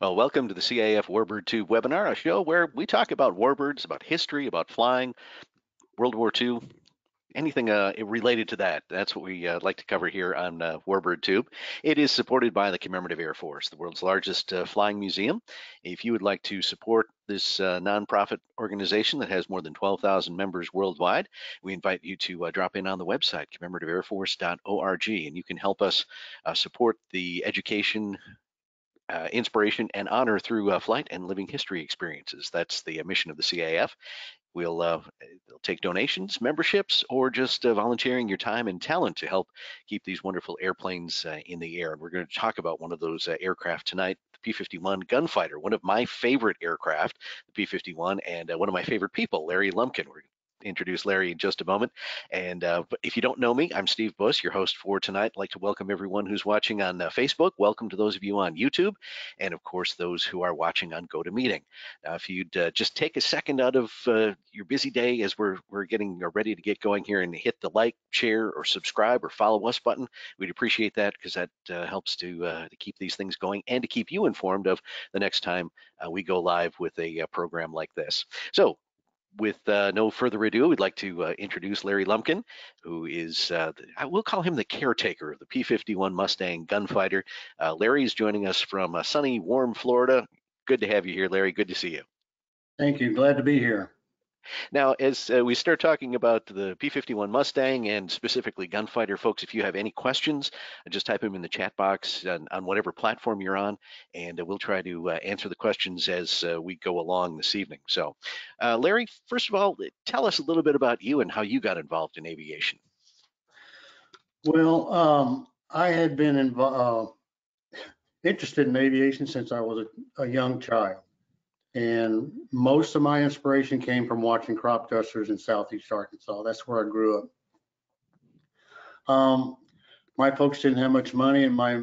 Well, welcome to the CAF Warbird Tube webinar, a show where we talk about warbirds, about history, about flying, World War II, anything uh, related to that. That's what we uh, like to cover here on uh, Warbird Tube. It is supported by the Commemorative Air Force, the world's largest uh, flying museum. If you would like to support this uh, nonprofit organization that has more than 12,000 members worldwide, we invite you to uh, drop in on the website, commemorativeairforce.org, and you can help us support the education, uh, inspiration and honor through uh, flight and living history experiences. That's the uh, mission of the CAF. We'll uh, take donations, memberships, or just uh, volunteering your time and talent to help keep these wonderful airplanes uh, in the air. And we're going to talk about one of those aircraft tonight, the P-51 Gunfighter, one of my favorite aircraft, the P-51, and one of my favorite people, Larry Lumpkin. We're introduce Larry in just a moment. And uh, if you don't know me, I'm Steve Buss, your host for tonight. I'd like to welcome everyone who's watching on uh, Facebook. Welcome to those of you on YouTube, and of course those who are watching on GoToMeeting. Now, if you'd uh, just take a second out of uh, your busy day as we're we're getting ready to get going here, and hit the like, share, or subscribe or follow us button, we'd appreciate that because that uh, helps to uh, to keep these things going and to keep you informed of the next time we go live with a program like this. So with uh, no further ado, we'd like to uh, introduce Larry Lumpkin, who is, uh, I will call him the caretaker of the P-51 Mustang gunfighter. Uh, Larry is joining us from uh, sunny, warm Florida. Good to have you here, Larry. Good to see you. Thank you. Glad to be here. Now, as uh, we start talking about the P-51 Mustang and specifically Gunfighter, folks, if you have any questions, just type them in the chat box on, on whatever platform you're on, and uh, we'll try to uh, answer the questions as uh, we go along this evening. So, uh, Larry, first of all, tell us a little bit about you and how you got involved in aviation. Well, um, I had been uh, interested in aviation since I was a, a young child. And most of my inspiration came from watching crop dusters in Southeast Arkansas. That's where I grew up. Um, my folks didn't have much money and my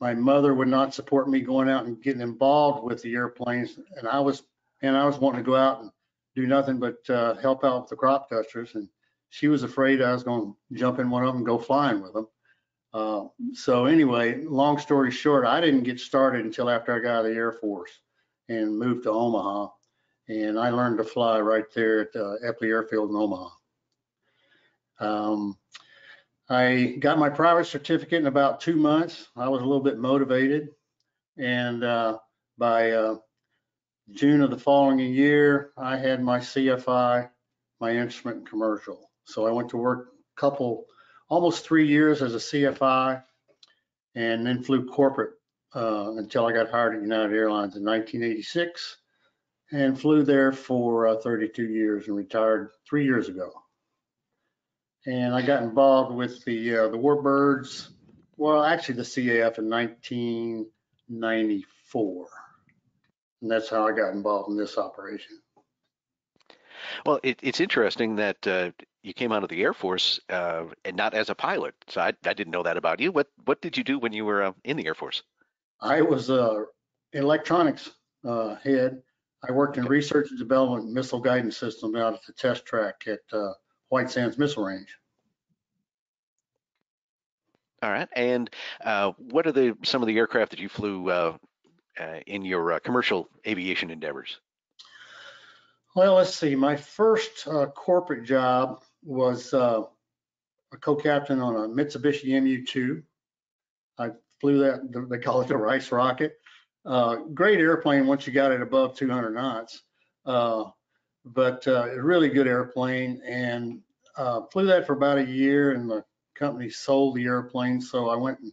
my mother would not support me going out and getting involved with the airplanes. And I was and I was wanting to go out and do nothing but uh, help out with the crop dusters. And she was afraid I was going to jump in one of them and go flying with them. Uh, so anyway, long story short, I didn't get started until after I got out of the Air Force and moved to Omaha. And I learned to fly right there at uh, Eppley Airfield in Omaha. Um, I got my private certificate in about two months. I was a little bit motivated. And uh, by uh, June of the following year, I had my CFI, my instrument commercial. So I went to work a couple, almost three years as a CFI and then flew corporate uh, until I got hired at United Airlines in 1986 and flew there for uh, 32 years and retired three years ago. And I got involved with the uh, the Warbirds, well, actually the CAF in 1994. And that's how I got involved in this operation. Well, it, it's interesting that uh, you came out of the Air Force uh, and not as a pilot. So I, I, didn't know that about you. What what did you do when you were uh, in the Air Force? I was a electronics uh, head. I worked in research and development missile guidance system out at the test track at uh, White Sands Missile Range. All right. And uh, what are the some of the aircraft that you flew uh, uh, in your uh, commercial aviation endeavors? Well, let's see. My first corporate job was a co-captain on a Mitsubishi MU-2. I flew that, they call it the Rice rocket. Uh, great airplane once you got it above 200 knots, uh, but uh, a really good airplane and uh, flew that for about a year and the company sold the airplane. So I went and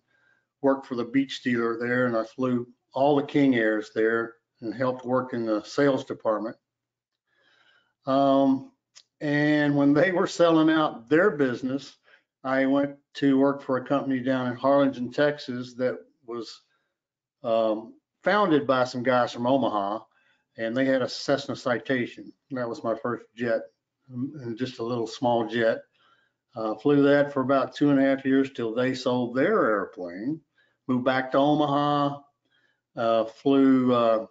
worked for the Beech dealer there and I flew all the King Airs there and helped work in the sales department. Um, and when they were selling out their business, I went to work for a company down in Harlingen, Texas that was um, founded by some guys from Omaha, and they had a Cessna Citation. That was my first jet, and just a little small jet. Uh, flew that for about two and a half years till they sold their airplane. Moved back to Omaha, uh, flew uh,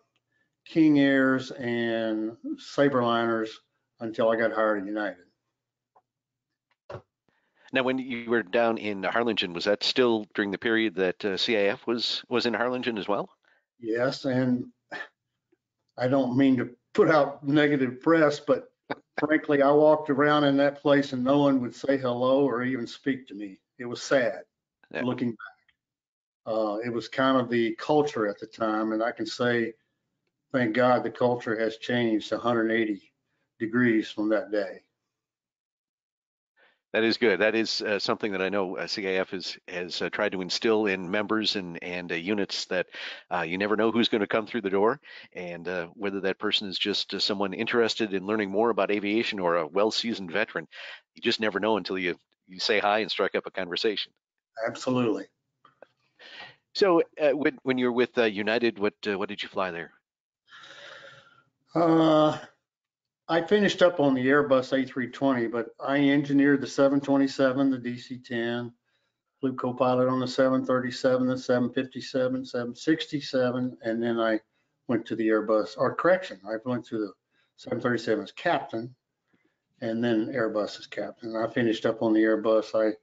King Airs and Sabreliners until I got hired at United. Now, when you were down in Harlingen, was that still during the period that uh, CAF was was in Harlingen as well? Yes, and I don't mean to put out negative press, but frankly, I walked around in that place and no one would say hello or even speak to me. It was sad, Yeah. looking back. Uh, it was kind of the culture at the time, and I can say, thank God, the culture has changed 180 degrees from that day. That is good. That is uh, something that I know uh, CAF has has uh, tried to instill in members and and uh, units that uh, you never know who's going to come through the door, and uh, whether that person is just uh, someone interested in learning more about aviation or a well-seasoned veteran, you just never know until you you say hi and strike up a conversation. Absolutely. So uh, when when you're with uh, United, what uh, what did you fly there? Uh, I finished up on the Airbus A320, but I engineered the 727, the DC-10, flew co-pilot on the 737, the 757, 767, and then I went to the Airbus, or correction, I went to the 737 as captain, and then Airbus as captain. I finished up on the Airbus. I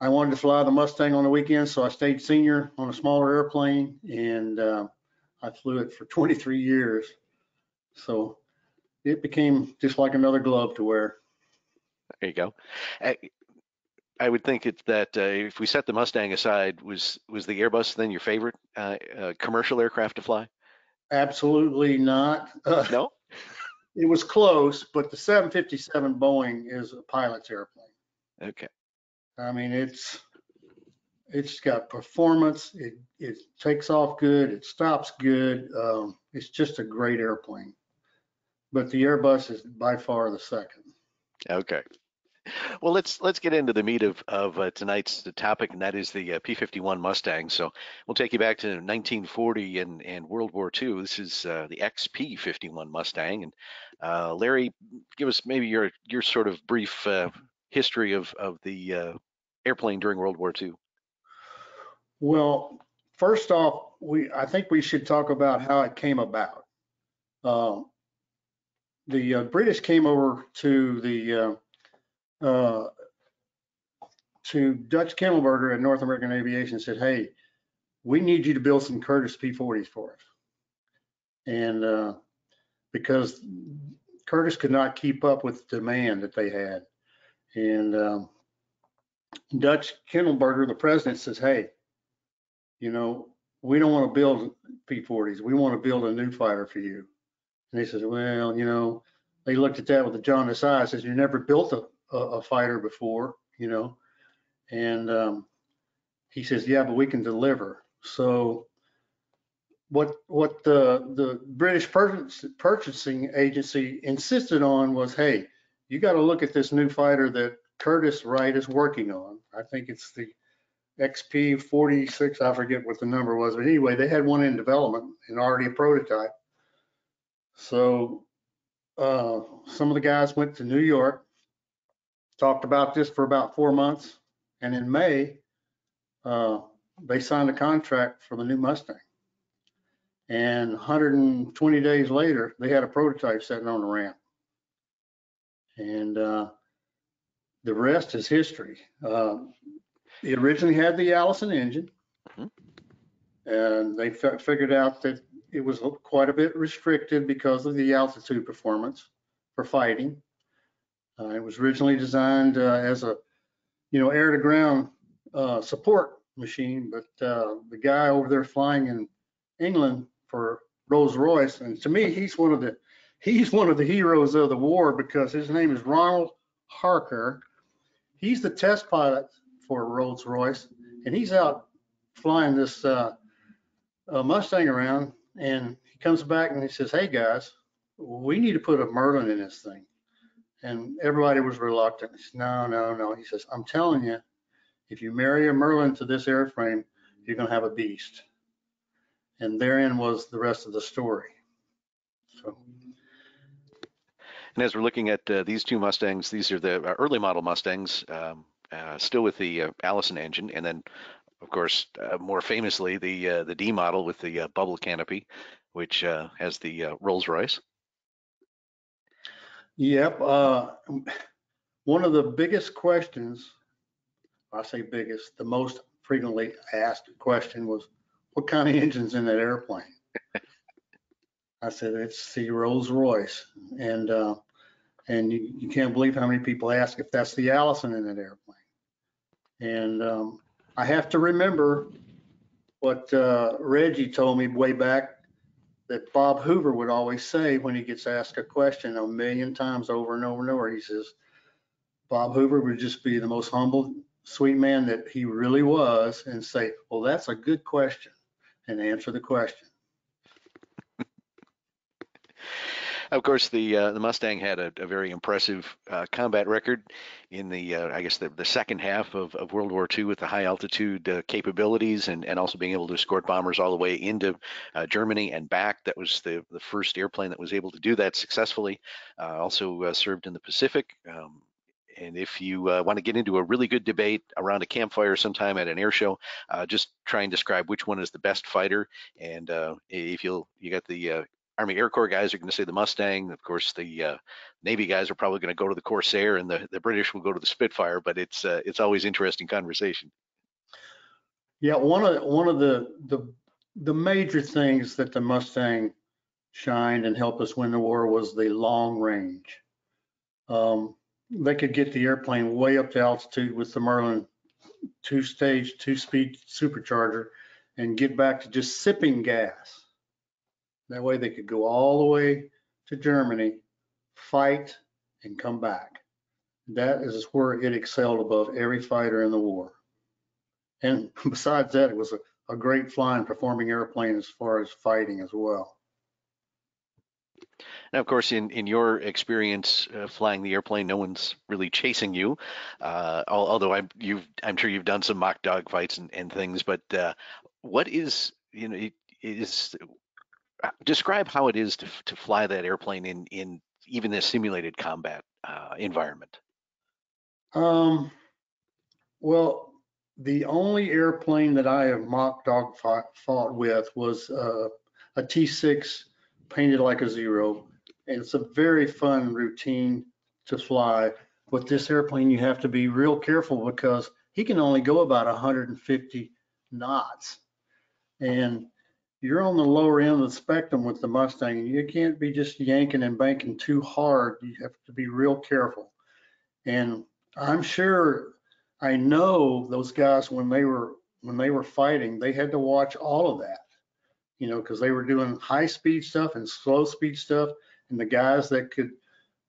I wanted to fly the Mustang on the weekends, so I stayed senior on a smaller airplane, and uh, I flew it for 23 years. So it became just like another glove to wear. There you go. I, I would think it's that uh, if we set the Mustang aside, was was the Airbus then your favorite uh, uh, commercial aircraft to fly? Absolutely not. Uh, No. it was close, but the 757 Boeing is a pilot's airplane. Okay. I mean, it's it's got performance. It it takes off good. It stops good. Um, it's just a great airplane. But the Airbus is by far the second. Okay. Well, let's let's get into the meat of of uh, tonight's topic, and that is the uh, P-51 Mustang. So we'll take you back to 1940 and and World War II. This is uh, the XP-51 Mustang, and uh, Larry, give us maybe your your sort of brief uh, history of of the uh, airplane during World War II. Well, first off, we I think we should talk about how it came about. Um, the uh, British came over to the uh, uh, to Dutch Kindelberger at North American Aviation and said, "Hey, we need you to build some Curtiss P40s for us," and uh, because Curtiss could not keep up with the demand that they had, and um, Dutch Kindelberger, the president, says, "Hey." you know, we don't want to build P-40s. We want to build a new fighter for you. And he says, well, you know, they looked at that with a jaundiced eye. Says, you never built a, a, a fighter before, you know. And um, he says, yeah, but we can deliver. So what what the the British purchasing agency insisted on was, hey, you got to look at this new fighter that Curtiss-Wright is working on. I think it's the XP 46, I forget what the number was, but anyway, they had one in development and already a prototype. So uh, some of the guys went to New York, talked about this for about four months, and in May, uh, they signed a contract for the new Mustang. And 120 days later, they had a prototype sitting on the ramp. And uh, the rest is history. Uh, it originally had the Allison engine. Mhm. And they fi- figured out that it was quite a bit restricted because of the altitude performance for fighting. Uh, it was originally designed uh, as a, you know, air to ground uh, support machine, but uh, the guy over there flying in England for Rolls Royce, and to me, he's one of the he's one of the heroes of the war because his name is Ronald Harker. He's the test pilot for Rolls Royce, and he's out flying this uh, Mustang around, and he comes back and he says, "Hey guys, we need to put a Merlin in this thing." And everybody was reluctant. No, no, no. He says, "I'm telling you, if you marry a Merlin to this airframe, you're going to have a beast." And therein was the rest of the story. So. And as we're looking at uh, these two Mustangs, these are the uh, early model Mustangs, um, uh, still with the uh, Allison engine, and then, of course, uh, more famously, the uh, the D model with the uh, bubble canopy, which uh, has the uh, Rolls Royce. Yep. Uh, one of the biggest questions, I say biggest, the most frequently asked question was, what kind of engine's in that airplane? I said, it's the Rolls Royce. And, and you, you can't believe how many people ask if that's the Allison in that airplane. And, um, I have to remember what, uh, Reggie told me way back that Bob Hoover would always say when he gets asked a question a million times over and over and over. He says, Bob Hoover would just be the most humble, sweet man that he really was and say, well, that's a good question and answer the question. Of course, the uh, the Mustang had a, a very impressive uh, combat record in the uh, I guess the, the second half of, of World War II with the high altitude uh, capabilities and, and also being able to escort bombers all the way into uh, Germany and back. That was the the first airplane that was able to do that successfully. Uh, also served in the Pacific. Um, and if you uh, want to get into a really good debate around a campfire sometime at an air show, uh, just try and describe which one is the best fighter. And uh, if you'll, you got the Army Air Corps guys are going to say the Mustang. Of course, the uh, Navy guys are probably going to go to the Corsair, and the, the British will go to the Spitfire. But it's uh, it's always interesting conversation. Yeah, one of one of the the the major things that the Mustang shined and helped us win the war was the long range. Um, they could get the airplane way up to altitude with the Merlin two-stage, two-speed supercharger and get back to just sipping gas that way they could go all the way to Germany, fight, and come back. That is where it excelled above every fighter in the war. And besides that, it was a, a great flying, performing airplane as far as fighting as well. Now, of course, in, in your experience uh, flying the airplane, no one's really chasing you. Uh, although I'm you've I'm sure you've done some mock dog fights and, and things. But uh, what is you know is describe how it is to to fly that airplane in in even a simulated combat uh, environment. Um, well, the only airplane that I have mock dog fought, fought with was uh, a T6 painted like a zero. And it's a very fun routine to fly. With this airplane, you have to be real careful because he can only go about 150 knots. And you're on the lower end of the spectrum with the Mustang. You can't be just yanking and banking too hard. You have to be real careful. And I'm sure I know those guys when they were when they were fighting, they had to watch all of that, you know, because they were doing high speed stuff and slow speed stuff. And the guys that could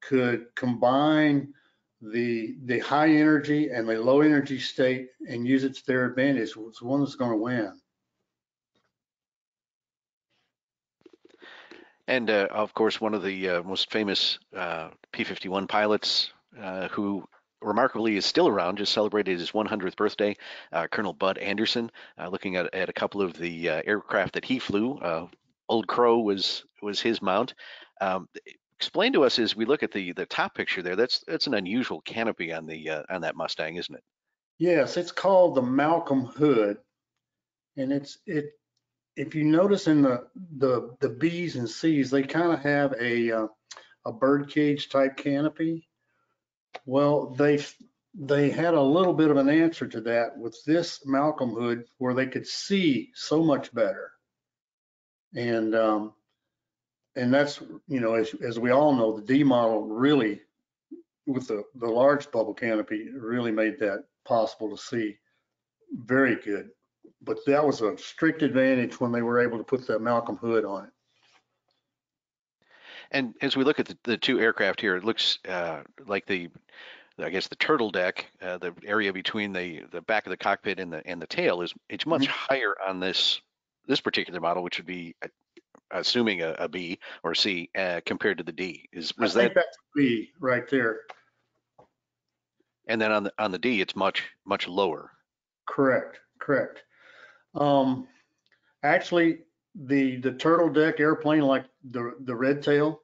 could combine the the high energy and the low energy state and use it to their advantage was the one that's going to win. And uh, of course, one of the uh, most famous uh, P-51 pilots uh, who remarkably is still around, just celebrated his 100th birthday, uh, Colonel Bud Anderson. Looking at, at a couple of the aircraft that he flew, Old Crow was was his mount. Um, explain to us as we look at the the top picture there. That's that's an unusual canopy on the on that Mustang, isn't it? Yes, it's called the Malcolm Hood, and it's it if you notice in the the the B's and C's, they kind of have a uh, a bird cage type canopy. Well, they they had a little bit of an answer to that with this Malcolm hood, where they could see so much better. And um, and that's you know as as we all know, the D model really with the the large bubble canopy really made that possible to see very good but that was a strict advantage when they were able to put that Malcolm hood on it. And as we look at the, the two aircraft here, it looks uh, like the, I guess the turtle deck, uh, the area between the the back of the cockpit and the and the tail is it's much mm-hmm. higher on this this particular model, which would be uh, assuming a, a B or C uh, compared to the D. Is was I that that's B right there? And then on the on the D, it's much much lower. Correct, correct. Um, actually, the the turtle deck airplane, like the the red tail,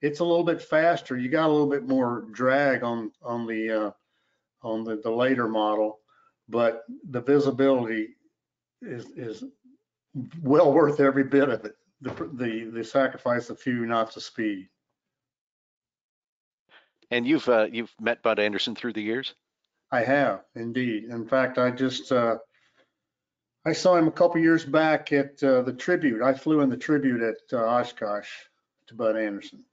it's a little bit faster. You got a little bit more drag on on the uh, on the, the later model, but the visibility is is well worth every bit of it. The the the sacrifice a few knots of speed. And you've uh, you've met Bud Anderson through the years. I have indeed. In fact, I just uh, I saw him a couple years back at uh, the tribute. I flew in the tribute at uh, Oshkosh to Bud Anderson.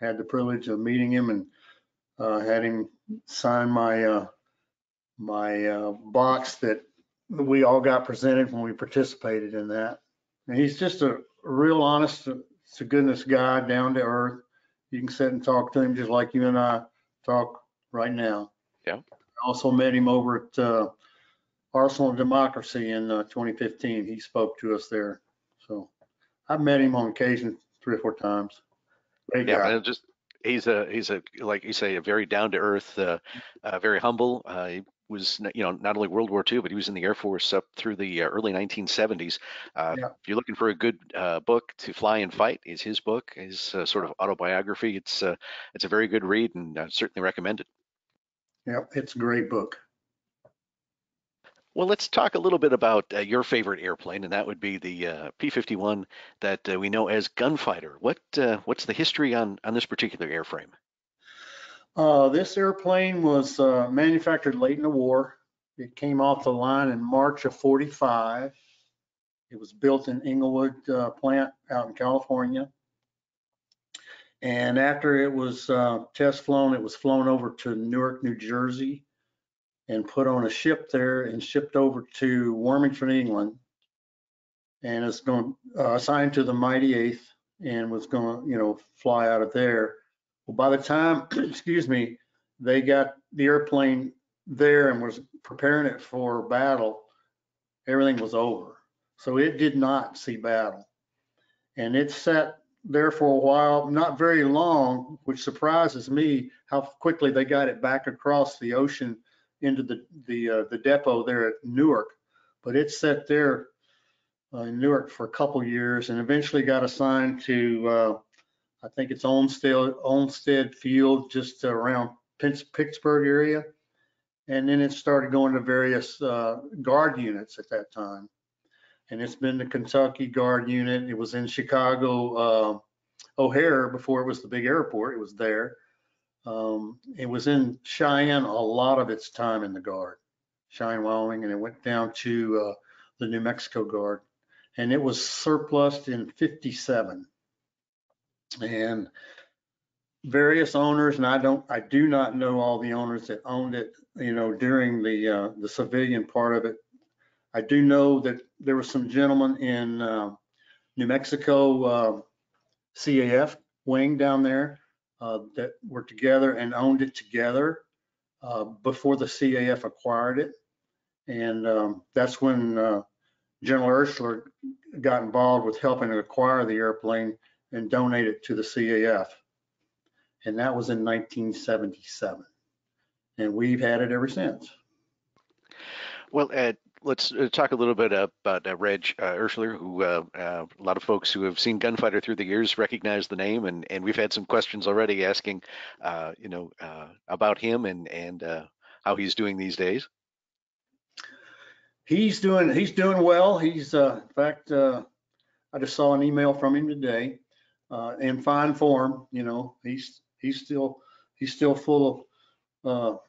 Had the privilege of meeting him and uh, had him sign my uh, my uh, box that we all got presented when we participated in that. And he's just a real honest to goodness guy, down to earth. You can sit and talk to him just like you and I talk right now. Yeah. I also met him over at uh, Arsenal of Democracy in uh, 2015. He spoke to us there. So I've met him on occasion three or four times. Great Yeah, guy. and just he's a he's a like you say a very down to earth, uh, uh, very humble. Uh, he was you know not only World War II, but he was in the Air Force up through the uh, early 1970s. Uh, Yeah. If you're looking for a good uh, book to fly and fight, is his book, his uh, sort of autobiography. It's uh, it's a very good read and uh, certainly recommend it. Yep, it's a great book. Well, let's talk a little bit about uh, your favorite airplane, and that would be the uh, P-51 that uh, we know as Gunfighter. What uh, what's the history on on this particular airframe? Uh, this airplane was uh, manufactured late in the war. It came off the line in March of 45. It was built in Inglewood plant out in California. And after it was test flown, it was flown over to Newark, New Jersey and put on a ship there and shipped over to Warmington, England. And it's going uh, assigned to the Mighty Eighth and was going to, you know, fly out of there. Well, by the time, excuse me, they got the airplane there and was preparing it for battle, everything was over. So it did not see battle. And it sat there for a while, not very long, which surprises me how quickly they got it back across the ocean into the the uh, the depot there at Newark. But it sat there uh, in Newark for a couple years and eventually got assigned to uh, I think it's Olmsted, Olmsted Field, just around Pitts- Pittsburgh area. And then it started going to various uh, guard units at that time. And it's been the Kentucky Guard Unit. It was in Chicago uh, O'Hare before it was the big airport. It was there. Um, it was in Cheyenne a lot of its time in the Guard, Cheyenne, Wyoming, and it went down to uh, the New Mexico Guard. And it was surplused in 57 and various owners, and I don't, I do not know all the owners that owned it, you know, during the, uh, the civilian part of it. I do know that there were some gentlemen in, uh, New Mexico, uh, CAF wing down there, uh, that were together and owned it together, uh, before the CAF acquired it. And, um, that's when, uh, General Urschler got involved with helping to acquire the airplane and donate it to the CAF. And that was in 1977. And we've had it ever since. Well, uh, let's uh, talk a little bit about uh, Reg uh, Urschler, who uh, uh, a lot of folks who have seen Gunfighter through the years recognize the name, and, and we've had some questions already asking, uh, you know, about him and and how he's doing these days. He's doing, he's doing well. He's, in fact, I just saw an email from him today, in fine form, you know, he's, he's still, he's still full of,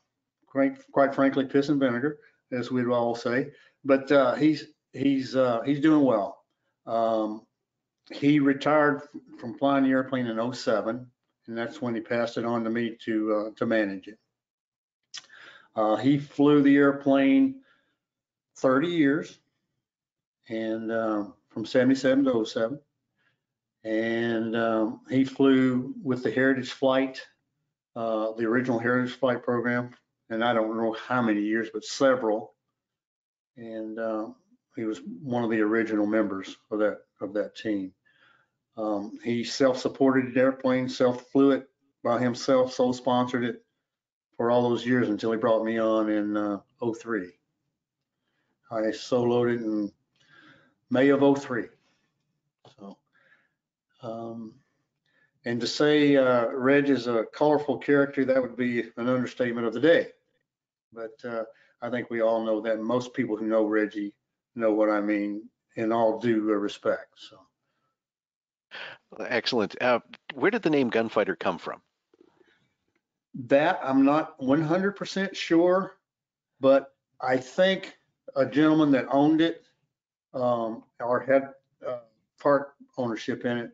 quite, quite frankly, piss and vinegar, as we'd all say. But, uh, he's, he's, uh, he's doing well. Um, he retired from flying the airplane in 07, and that's when he passed it on to me to, uh, to manage it. Uh, he flew the airplane 30 years and um, from 77 to 07. And um, he flew with the Heritage Flight, uh, the original Heritage Flight program. And I don't know how many years, but several. And uh, he was one of the original members of that of that team. Um, he self-supported the airplane, self-flew it by himself, sole sponsored it for all those years until he brought me on in uh, 03. I soloed it in May of 03. So, um, and to say uh, Reg is a colorful character, that would be an understatement of the day. But uh, I think we all know that. Most people who know Reggie know what I mean in all due respect. So Excellent. Uh, where did the name Gunfighter come from? that I'm not 100% sure, but I think a gentleman that owned it um, or had uh, part ownership in it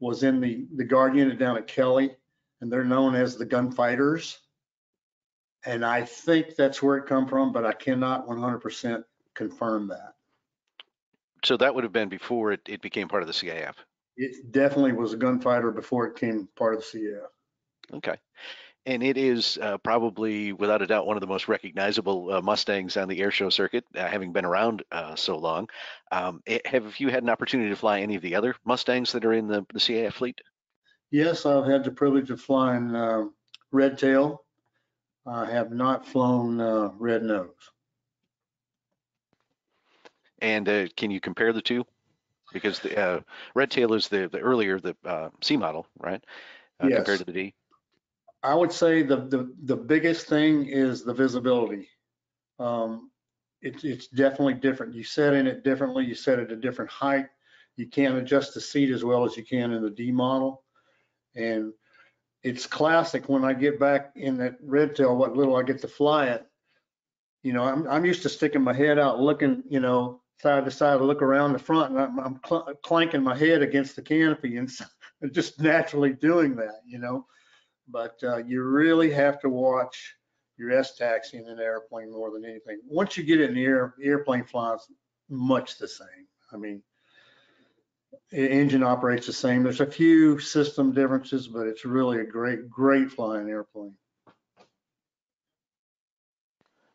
was in the, the guard unit down at Kelly, and they're known as the gunfighters. And I think that's where it come from, but I cannot 100% confirm that. So that would have been before it, it became part of the CAF. It definitely was a gunfighter before it became part of the CAF. Okay. And it is uh, probably, without a doubt, one of the most recognizable uh, Mustangs on the air show circuit, uh, having been around uh, so long. Um, it- have you had an opportunity to fly any of the other Mustangs that are in the, the CAF fleet? Yes, I've had the privilege of flying uh, Red Tail. I have not flown uh, Red Nose. And uh, can you compare the two? Because the uh, Red Tail is the, the earlier the uh, C model, right? Uh, Yes. Compared to the D. I would say the, the, the biggest thing is the visibility. Um, it's, it's definitely different. You set in it differently. You set it a different height. You can't adjust the seat as well as you can in the D model. And it's classic when I get back in that red tail, what little I get to fly it. You know, I'm, I'm used to sticking my head out, looking, you know, side to side, to look around the front and I'm, I'm cl- clanking my head against the canopy and just naturally doing that, you know? but uh, you really have to watch your S-taxi in an airplane more than anything. Once you get in the air, airplane flies much the same. I mean, engine operates the same. There's a few system differences, but it's really a great, great flying airplane.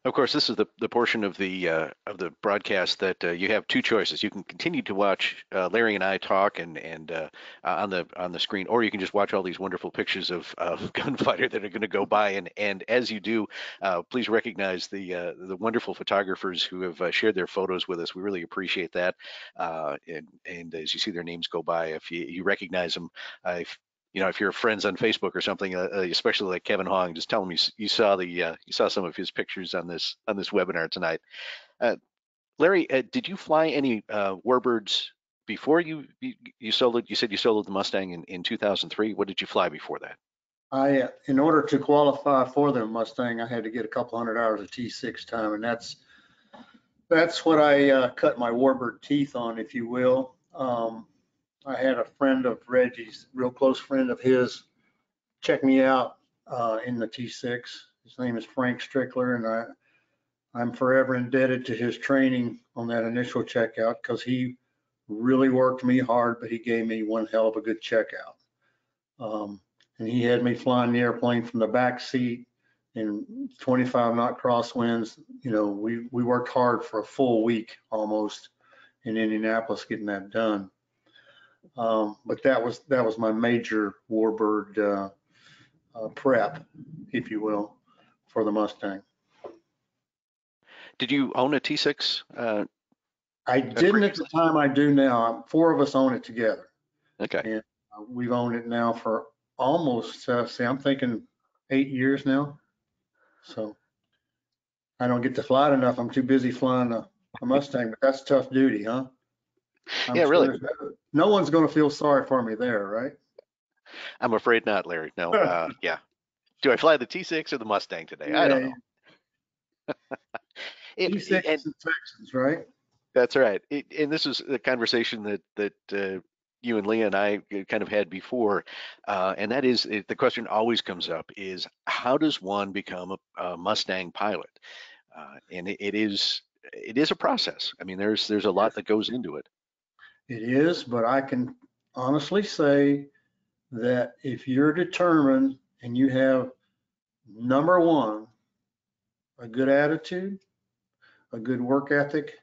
Of course, this is the, the portion of the uh, of the broadcast that uh, you have two choices. You can continue to watch uh, Larry and I talk and and uh, on the on the screen, or you can just watch all these wonderful pictures of, of gunfighter that are going to go by. And and as you do, uh, please recognize the uh, the wonderful photographers who have uh, shared their photos with us. We really appreciate that. Uh, and and as you see their names go by, if you, you recognize them, uh, if you know, if you're friends on Facebook or something, uh, uh, especially like Kevin Hong, just tell him you, you saw the uh, you saw some of his pictures on this on this webinar tonight. Uh, Larry, uh, did you fly any uh, Warbirds before you, you you soloed? You said you soloed the Mustang in, in 2003. What did you fly before that? I, in order to qualify for the Mustang, I had to get a couple hundred hours of T6 time, and that's that's what I cut my Warbird teeth on, if you will. Um, I had a friend of Reggie's, real close friend of his, check me out uh, in the T6. His name is Frank Strickler, and I I'm forever indebted to his training on that initial checkout because he really worked me hard, but he gave me one hell of a good checkout. Um, and he had me flying the airplane from the back seat in 25 knot crosswinds. You know, we, we worked hard for a full week almost in Indianapolis getting that done. Um, but that was, that was my major Warbird, uh, uh, prep, if you will, for the Mustang. Did you own a T6? Uh, I didn't at the time, I do now. Four of us own it together. okay, Uh, We've owned it now for almost, uh, say, I'm thinking eight years now. So I don't get to fly it enough. I'm too busy flying a a Mustang, but that's tough duty, huh? I'm Yeah, really. No one's going to feel sorry for me there, right? I'm afraid not, Larry. No, uh, yeah. Do I fly the T6 or the Mustang today? I don't know. It- T6 and- and Texans, right? That's right. It, and this is the conversation that that uh, you and Leah and I kind of had before, uh, and that is it, the question always comes up: is how does one become a, a Mustang pilot? Uh, and it, it is it is a process. I mean, there's there's a lot that goes into it. It is, but I can honestly say that if you're determined and you have, number one, a good attitude, a good work ethic,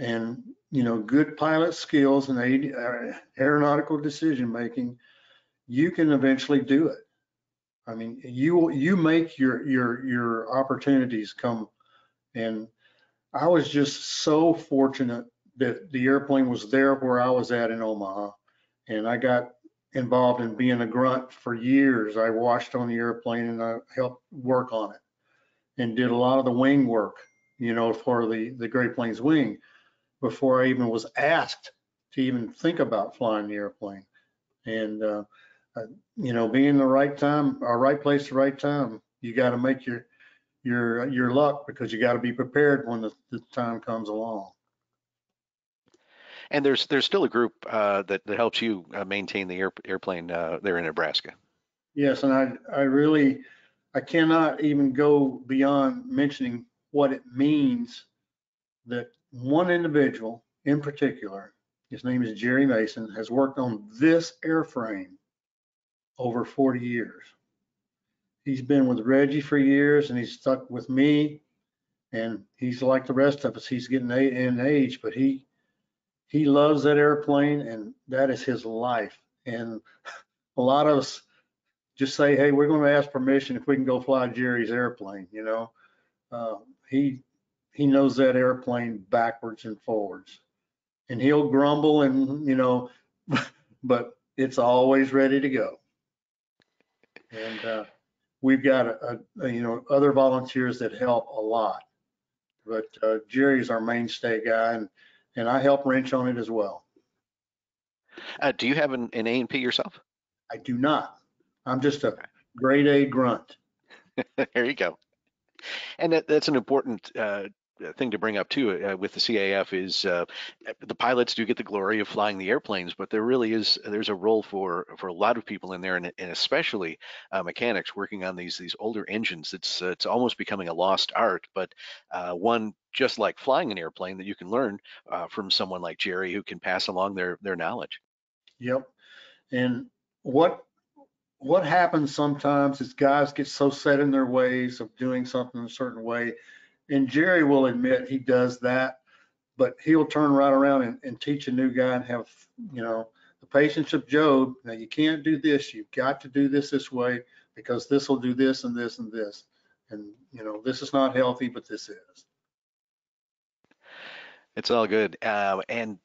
and, you know, good pilot skills and aeronautical decision making, you can eventually do it. I mean, you, you make your, your, your opportunities come. And I was just so fortunate that the airplane was there where I was at in Omaha. And I got involved in being a grunt for years. I washed on the airplane and I helped work on it and did a lot of the wing work, you know, for the, the Great Plains wing before I even was asked to even think about flying the airplane. And, uh, uh, you know, being the right time, or right place, the right time, you got to make your, your, your luck because you got to be prepared when the, the time comes along. And there's there's still a group uh, that that helps you uh, maintain the air, airplane uh, there in Nebraska. Yes, and I, I really, I cannot even go beyond mentioning what it means that one individual in particular, his name is Jerry Mason, has worked on this airframe over 40 years. He's been with Reggie for years and he's stuck with me. And he's like the rest of us, he's getting in age, but he, he loves that airplane and that is his life. And a lot of us just say, hey, we're going to ask permission if we can go fly Jerry's airplane, you know? Uh, he, he knows that airplane backwards and forwards. And he'll grumble and, you know, but it's always ready to go. And uh, we've got, a, a, you know, other volunteers that help a lot. But uh, Jerry's our mainstay guy and, and I help wrench on it as well. Uh, do you have an, an A and P yourself? I do not. I'm just a grade A grunt. there you go. And that, that's an important uh, thing to bring up too uh, with the CAF is uh, the pilots do get the glory of flying the airplanes, but there really is there's a role for for a lot of people in there, and, and especially uh, mechanics working on these these older engines. It's uh, it's almost becoming a lost art, but uh, one just like flying an airplane that you can learn uh, from someone like Jerry who can pass along their their knowledge. Yep. And what what happens sometimes is guys get so set in their ways of doing something a certain way. And Jerry will admit he does that, but he'll turn right around and, and teach a new guy and have, you know, the patience of Job. Now you can't do this. You've got to do this this way because this will do this and this and this. And, you know, this is not healthy, but this is. It's all good. Uh, and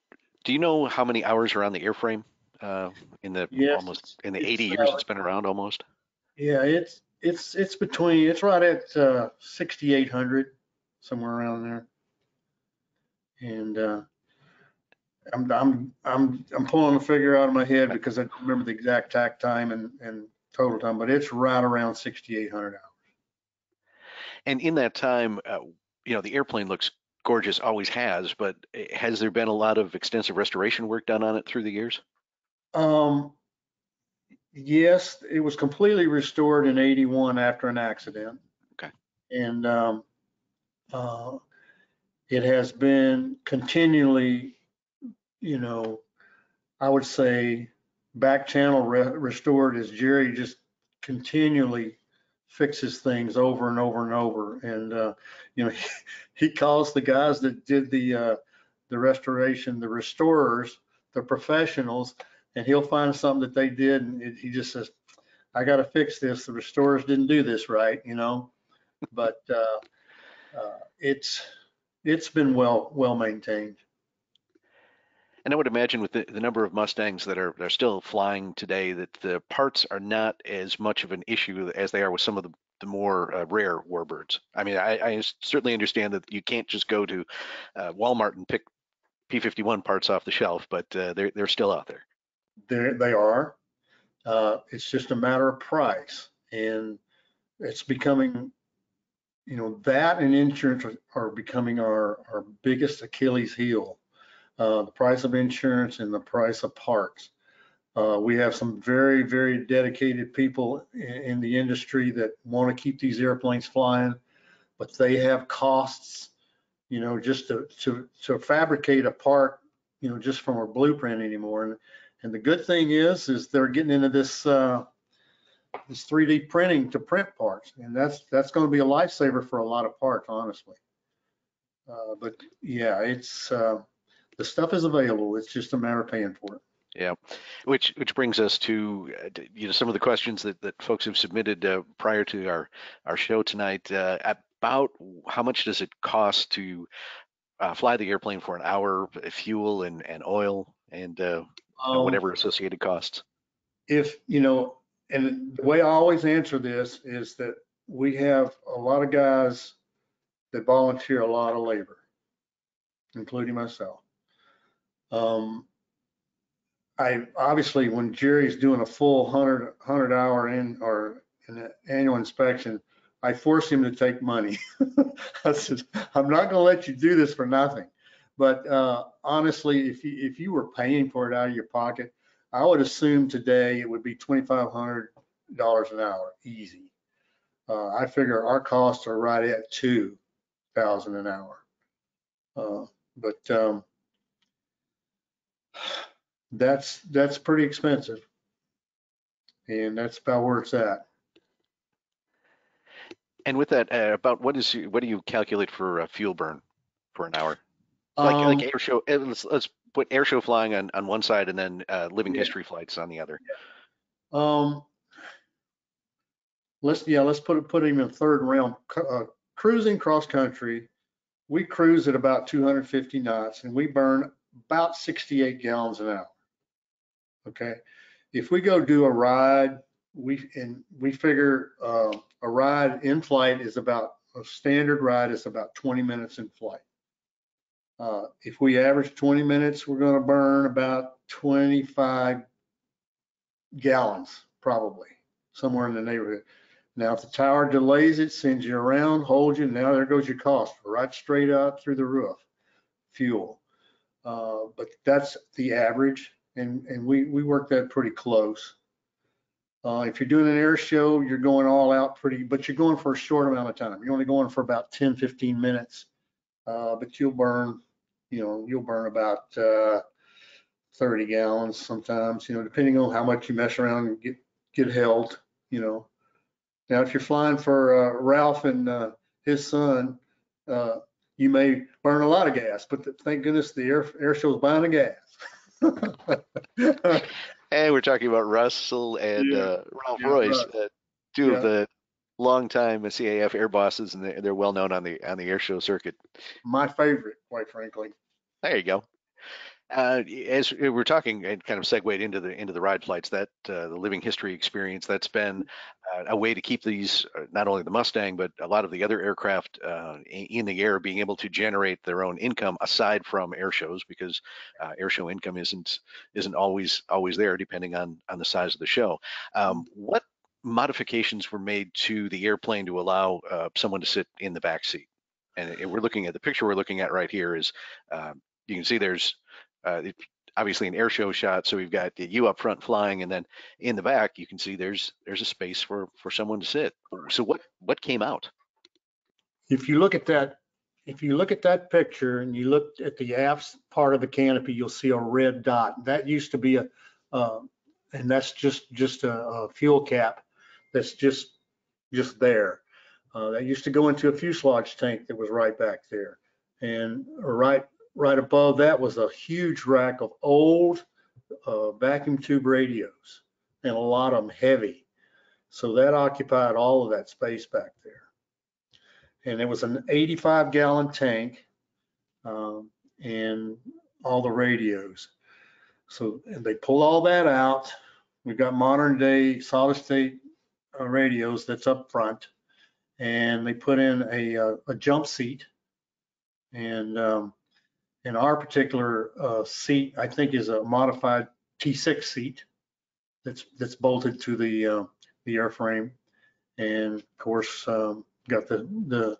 do you know how many hours are on the airframe? uh, in the Yes, almost in the 80 years uh, it's been around almost. Yeah, it's, it's, it's between, it's right at uh, 6,800, somewhere around there. And uh, I'm, I'm, I'm, I'm pulling the figure out of my head because I don't remember the exact tach time and, and total time, but it's right around 6,800 hours. And in that time, uh, you know, the airplane looks gorgeous, always has. But eh, has there been a lot of extensive restoration work done on it through the years? Um, yes, it was completely restored in 81 after an accident. Okay. And, um, uh, it has been continually, you know, I would say back channel re- restored as Jerry just continually fixes things over and over and over. And, uh, you know, he, he calls the guys that did the, uh, the restoration, the restorers, the professionals, and he'll find something that they did and it, he just says, I got to fix this. The restorers didn't do this right, you know? But, uh, uh, it's, it's been well, well maintained. And I would imagine with the, the number of Mustangs that are, are still flying today, that the parts are not as much of an issue as they are with some of the, the more uh, rare warbirds. I mean, I, I certainly understand that you can't just go to uh, Walmart and pick P51 parts off the shelf, but uh, they're, they're still out there. There, they are. Uh, it's just a matter of price and it's becoming, you know, that and insurance are, becoming our, our biggest Achilles heel. Uh, the price of insurance and the price of parts. Uh, we have some very, very dedicated people in, in the industry that want to keep these airplanes flying, but they have costs, you know, just to, to, to fabricate a part, you know, just from a blueprint anymore. And, and the good thing is, is they're getting into this, uh, this 3D printing to print parts. And that's, that's going to be a lifesaver for a lot of parts, honestly. Uh, but yeah, it's, uh, the stuff is available. It's just a matter of paying for it. Yeah, which which brings us to uh, you know some of the questions that, that folks have submitted uh, prior to our our show tonight uh, about how much does it cost to uh, fly the airplane for an hour, uh, fuel and and oil and uh, Um, whatever associated costs. If, you know, and the way I always answer this is that we have a lot of guys that volunteer a lot of labor, including myself. Um, I, obviously, when Jerry's doing a full hundred, hundred hour in, or an annual inspection, I force him to take money. I said, I'm not gonna let you do this for nothing. But uh, honestly, if you, if you were paying for it out of your pocket, I would assume today it would be $2,500 an hour, easy. Uh, I figure our costs are right at 2,000 an hour. Uh, But um, that's, that's pretty expensive. And that's about where it's at. And with that, uh, about what is what do you calculate for fuel burn for an hour? Like Um, like air show. Let's let's put air show flying on on one side and then uh, living Yeah. history flights on the other. Um, let's, yeah, let's put it, put him in third realm. Uh, Cruising cross country, we cruise at about 250 knots and we burn about 68 gallons an hour. Okay. If we go do a ride, we, and we figure, uh, a ride in flight is about, a standard ride is about 20 minutes in flight. Uh, if we average 20 minutes, we're going to burn about 25 gallons, probably, somewhere in the neighborhood. Now, if the tower delays it, sends you around, holds you, now there goes your cost, right straight up through the roof, fuel. Uh, But that's the average, and, and we, we work that pretty close. Uh, If you're doing an air show, you're going all out pretty, but you're going for a short amount of time. You're only going for about 10, 15 minutes. Uh, But you'll burn, you know, you'll burn about uh, 30 gallons sometimes, you know, depending on how much you mess around and get, get held, you know. Now, if you're flying for uh, Ralph and uh, his son, uh, you may burn a lot of gas, but th- thank goodness the air, air show's buying the gas. And we're talking about Russell and Yeah. uh, Ralph Yeah, Royce, right. uh, two Yeah. of the longtime CAF air bosses, and they're, they're well known on the on the air show circuit. My favorite, quite frankly. There you go. Uh, as we're talking and kind of segued into the into the ride flights, that uh, the living history experience that's been uh, a way to keep these uh, not only the Mustang but a lot of the other aircraft uh, in, in the air being able to generate their own income aside from air shows because uh, air show income isn't isn't always always there depending on on the size of the show. Um, what modifications were made to the airplane to allow uh, someone to sit in the back seat? And it- we're looking at the picture we're looking at right here is um, you can see there's uh, obviously an air show shot. So we've got you up front flying, and then in the back you can see there's there's a space for for someone to sit. So what what came out? If you look at that, if you look at that picture and you look at the aft part of the canopy, you'll see a red dot. That used to be a, uh, and that's just, just a, a fuel cap that's just, just there. Uh, that used to go into a fuselage tank that was right back there. And right, right above that was a huge rack of old uh, vacuum tube radios and a lot of them heavy. So that occupied all of that space back there and it was an 85 gallon tank um, and all the radios. So they pull all that out. We've got modern day solid state radios that's up front and they put in a, uh, a jump seat. And um, in our particular uh, seat, I think is a modified T6 seat that's, that's bolted to the, uh, the airframe. And of course, um, got the, the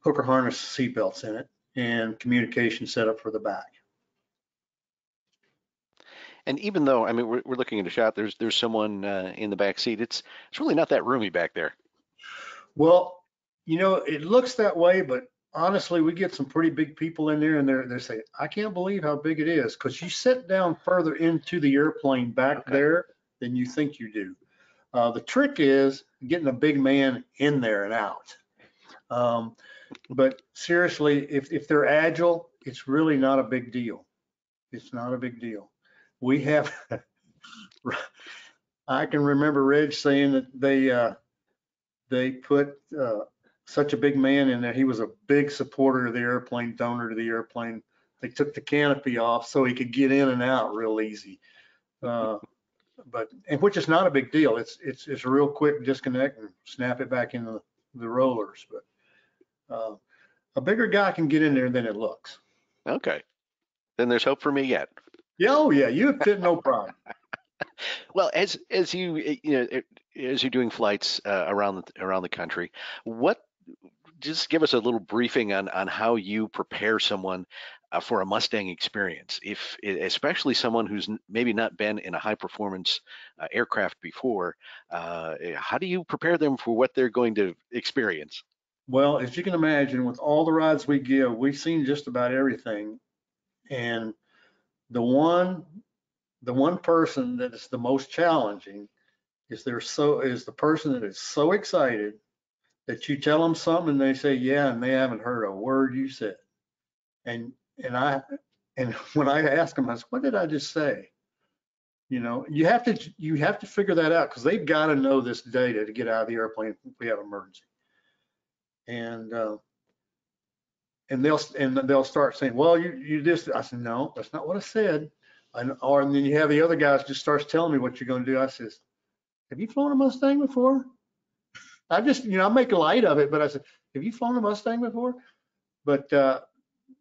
hooker harness seat belts in it and communication set up for the back. And even though I mean we're, we're looking at a shot, there's there's someone uh, in the back seat. It's it's really not that roomy back there. Well, you know, it looks that way, but honestly, we get some pretty big people in there and they're, they say, I can't believe how big it is. Cause you sit down further into the airplane back Okay. there than you think you do. Uh, the trick is getting a big man in there and out. Um, but seriously, if, if they're agile, it's really not a big deal. It's not a big deal. We have, I can remember Reg saying that they, uh, they put uh, such a big man in there. He was a big supporter of the airplane, donor to the airplane. They took the canopy off so he could get in and out real easy. Uh, but and which is not a big deal. It's it's it's a real quick disconnect and snap it back into the rollers. But uh, a bigger guy can get in there than it looks. Okay, then there's hope for me yet. Yeah, oh yeah, you fit no problem. Well, as as you uh, you know it- as you're doing flights uh, around the, around the country, what just give us a little briefing on on how you prepare someone uh, for a Mustang experience? If especially someone who's maybe not been in a high performance uh, aircraft before, uh, how do you prepare them for what they're going to experience? Well, as you can imagine, with all the rides we give, we've seen just about everything. And the one, the one person that is the most challenging is they're so is the person that is so excited that you tell them something and they say yeah and they haven't heard a word you said. And and i and when i ask them i said what did i just say? You know you have to you have to figure that out because they've got to know this data to get out of the airplane if we have an emergency. And uh, and they'll and they'll start saying well you you just i said no that's not what i said and or and then you have the other guys just starts telling me what you're going to do i says have you flown a Mustang before? I just, you know, I make light of it, but I said, have you flown a Mustang before? But uh,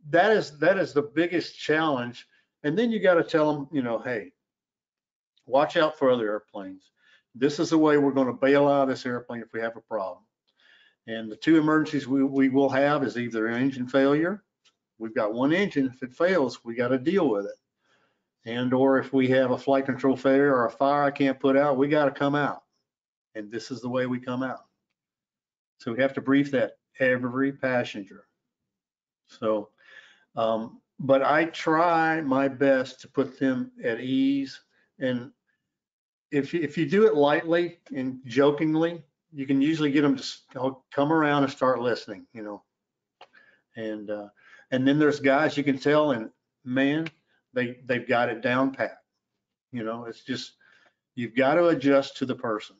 that is that is the biggest challenge. And then you got to tell them, you know, hey, watch out for other airplanes. This is the way we're going to bail out this airplane if we have a problem. And the two emergencies we, we will have is either engine failure. We've got one engine. If it fails, we got to deal with it and or if we have a flight control failure or a fire I can't put out, we got to come out. And this is the way we come out. So we have to brief that every passenger. So, um, but I try my best to put them at ease. And if, if you do it lightly and jokingly, you can usually get them to come around and start listening, you know. And, uh, and then there's guys you can tell, and man, they they've got it down pat. You know, it's just you've got to adjust to the person.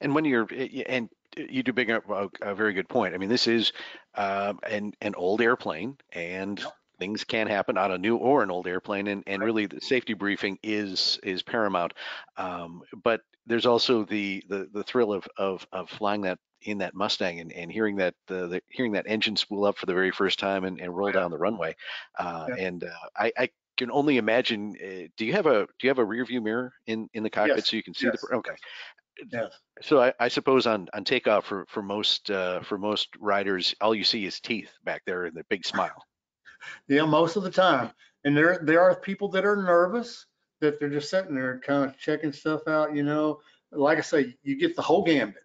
And when you're and you do bring up a, a very good point. I mean, this is um, an an old airplane, and yep. Things can happen on a new or an old airplane, and and really the safety briefing is is paramount. Um, but there's also the the the thrill of of of flying that in that Mustang and, and hearing that uh, the, hearing that engine spool up for the very first time and, and roll yeah. down the runway. Uh, yeah. And uh, I, I, can only imagine. Uh, do you have a do you have a rear view mirror in in the cockpit yes. so you can see yes. the? Okay. Yes. So I, I, suppose on on takeoff for for most uh, for most riders, all you see is teeth back there and the big smile. yeah, most of the time. And there there are people that are nervous that they're just sitting there kind of checking stuff out. You know, like I say, you get the whole gambit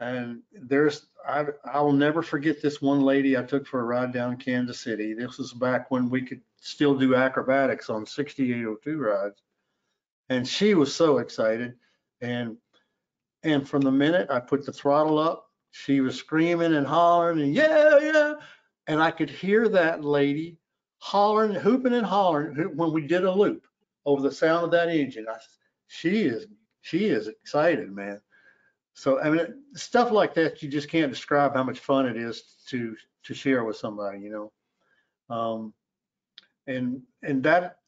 and there's, I, I will never forget this one lady I took for a ride down Kansas City. This was back when we could still do acrobatics on 6802 rides. And she was so excited. And, and from the minute I put the throttle up, she was screaming and hollering and yeah, yeah. And I could hear that lady hollering, hooping and hollering when we did a loop over the sound of that engine. I, she is, she is excited, man. So I mean, stuff like that, you just can't describe how much fun it is to to share with somebody, you know. Um, and and that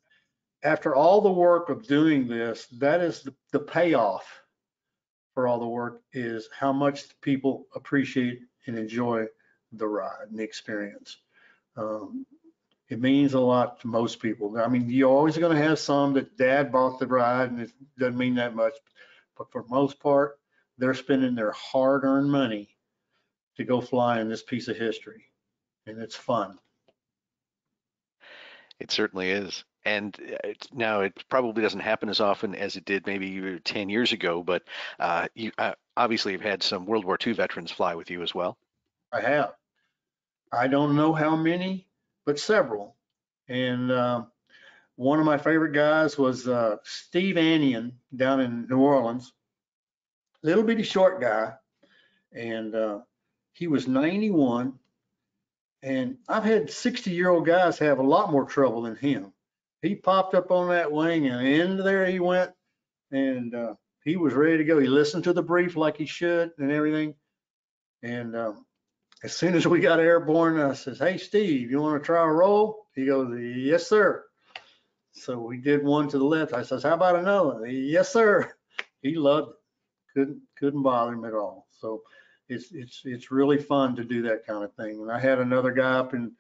after all the work of doing this, that is the, the payoff for all the work is how much people appreciate and enjoy the ride and the experience. Um, it means a lot to most people. I mean, you're always going to have some that dad bought the ride and it doesn't mean that much, but for most part, they're spending their hard-earned money to go fly in this piece of history, and it's fun. It certainly is. And uh, now it probably doesn't happen as often as it did maybe 10 years ago, but uh, you uh, obviously have had some World War II veterans fly with you as well. I have. I don't know how many, but several. And uh, one of my favorite guys was uh, Steve Anion down in New Orleans little bitty short guy, and uh, he was 91. And I've had 60 year old guys have a lot more trouble than him. He popped up on that wing and into there he went, and uh, he was ready to go. He listened to the brief like he should and everything. And um, as soon as we got airborne, I says, "Hey, Steve, you want to try a roll?" He goes, "Yes, sir." So we did one to the left. I says, "How about another?" Yes, sir. He loved it couldn't couldn't bother him at all. So it's it's it's really fun to do that kind of thing. And I had another guy up in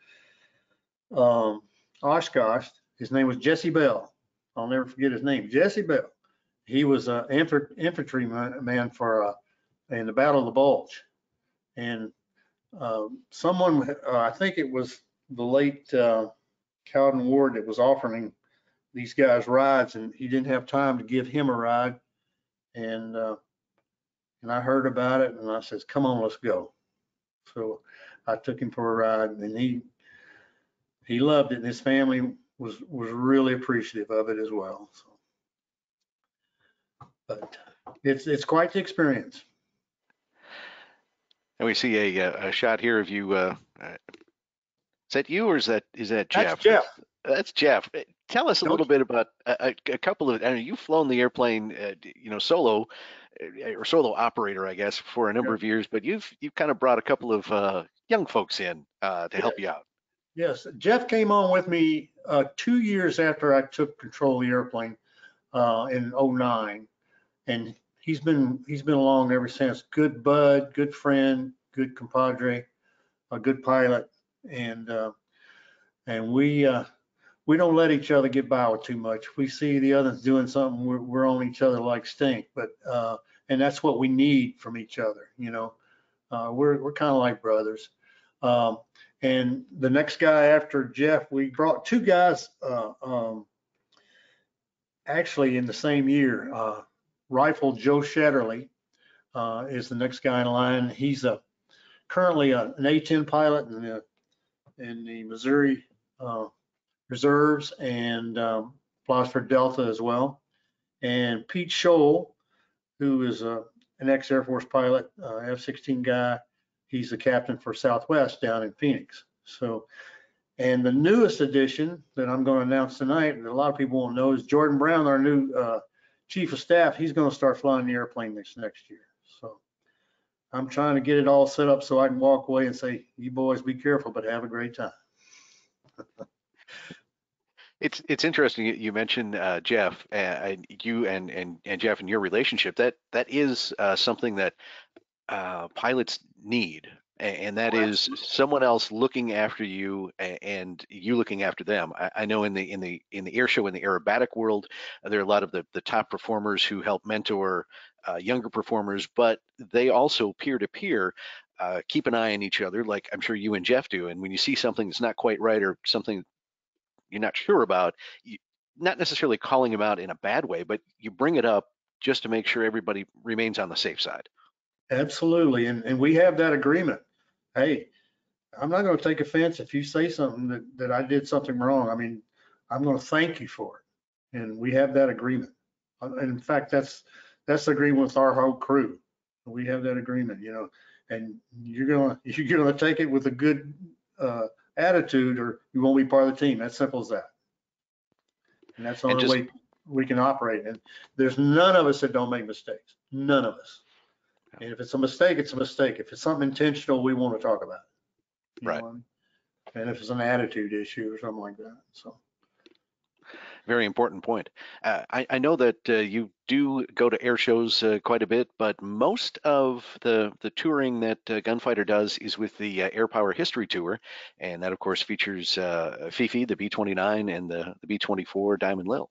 um, Oshkosh. His name was Jesse Bell. I'll never forget his name, Jesse Bell. He was an infantryman for uh, in the Battle of the Bulge, and um, someone, uh, I think it was the late uh, Cowden Ward that was offering these guys rides and he didn't have time to give him a ride. And, uh, and I heard about it and I says, come on, let's go. So I took him for a ride and he, he loved it and his family was, was really appreciative of it as well. So, But it's, it's quite the experience. And we see a, uh, a shot here of you. Uh, uh, is that you or is that is that Jeff? That's Jeff. That's Jeff. Uh, Tell us a Don't- little bit about a, a, couple of. I mean, you've flown the airplane, uh, you know, solo or solo operator, I guess, for a number of years. But you've you've kind of brought a couple of uh, young folks in uh, to help you out. Yes, Jeff came on with me uh, two years after I took control of the airplane uh, in '09, and he's been he's been along ever since. Good bud, good friend, good compadre, a good pilot, and uh, and we uh, we don't let each other get by with too much. We see the others doing something, we're, we're on each other like stink, but uh, and that's what we need from each other. You know, uh, we're we're kind of like brothers. Um, and the next guy after Jeff, we brought two guys, uh, um, actually in the same year. Rifle Joe Shatterly uh, is the next guy in line. He's a, currently a- an A-10 pilot in the, in the Missouri, uh, reserves and, um, flies for Delta as well. And Pete Scholl, who is a, an ex-Air Force pilot, uh, F-16 guy, he's the captain for Southwest down in Phoenix. So, and the newest addition that I'm going to announce tonight, that a lot of people won't know, is Jordan Brown, our new uh, chief of staff. He's going to start flying the airplane this next year. So, I'm trying to get it all set up so I can walk away and say, "You boys be careful, but have a great time." It's it's interesting you- mentioned uh, Jeff, uh, and you and and and Jeff and your relationship. That that is uh, something that uh, pilots need, and that is someone else looking after you and you looking after them. I, I know in the in the in the air show in the aerobatic world, uh, there are a lot of the the top performers who help mentor uh, younger performers, but they also peer to peer. Uh, keep an eye on each other, like I'm sure you and Jeff do. And when you see something that's not quite right or something you're not sure about, you, not necessarily calling them out in a bad way, but you bring it up just to make sure everybody remains on the safe side. Absolutely, and and we have that agreement. Hey, I'm not going to take offense if you say something that that I did something wrong. I mean, I'm going to thank you for it, and we have that agreement. Uh, And in fact, that's that's the agreement with our whole crew. We have that agreement, you know, and you're gonna you're gonna take it with a good uh, attitude, or you won't be part of the team. That's simple as that. And that's the only just- way we can operate. And there's none of us that don't make mistakes. None of us. And if it's a mistake, it's a mistake. If it's something intentional, we want to talk about it. You know Right. what I mean? And if it's an attitude issue or something like that, so. Very important point. Uh, I, I know that uh, you do go to air shows uh, quite a bit, but most of the the touring that uh, Gunfighter does is with the uh, Air Power History Tour, and that of course features uh, Fifi, the B-29, and the, the B-24 Diamond Lil.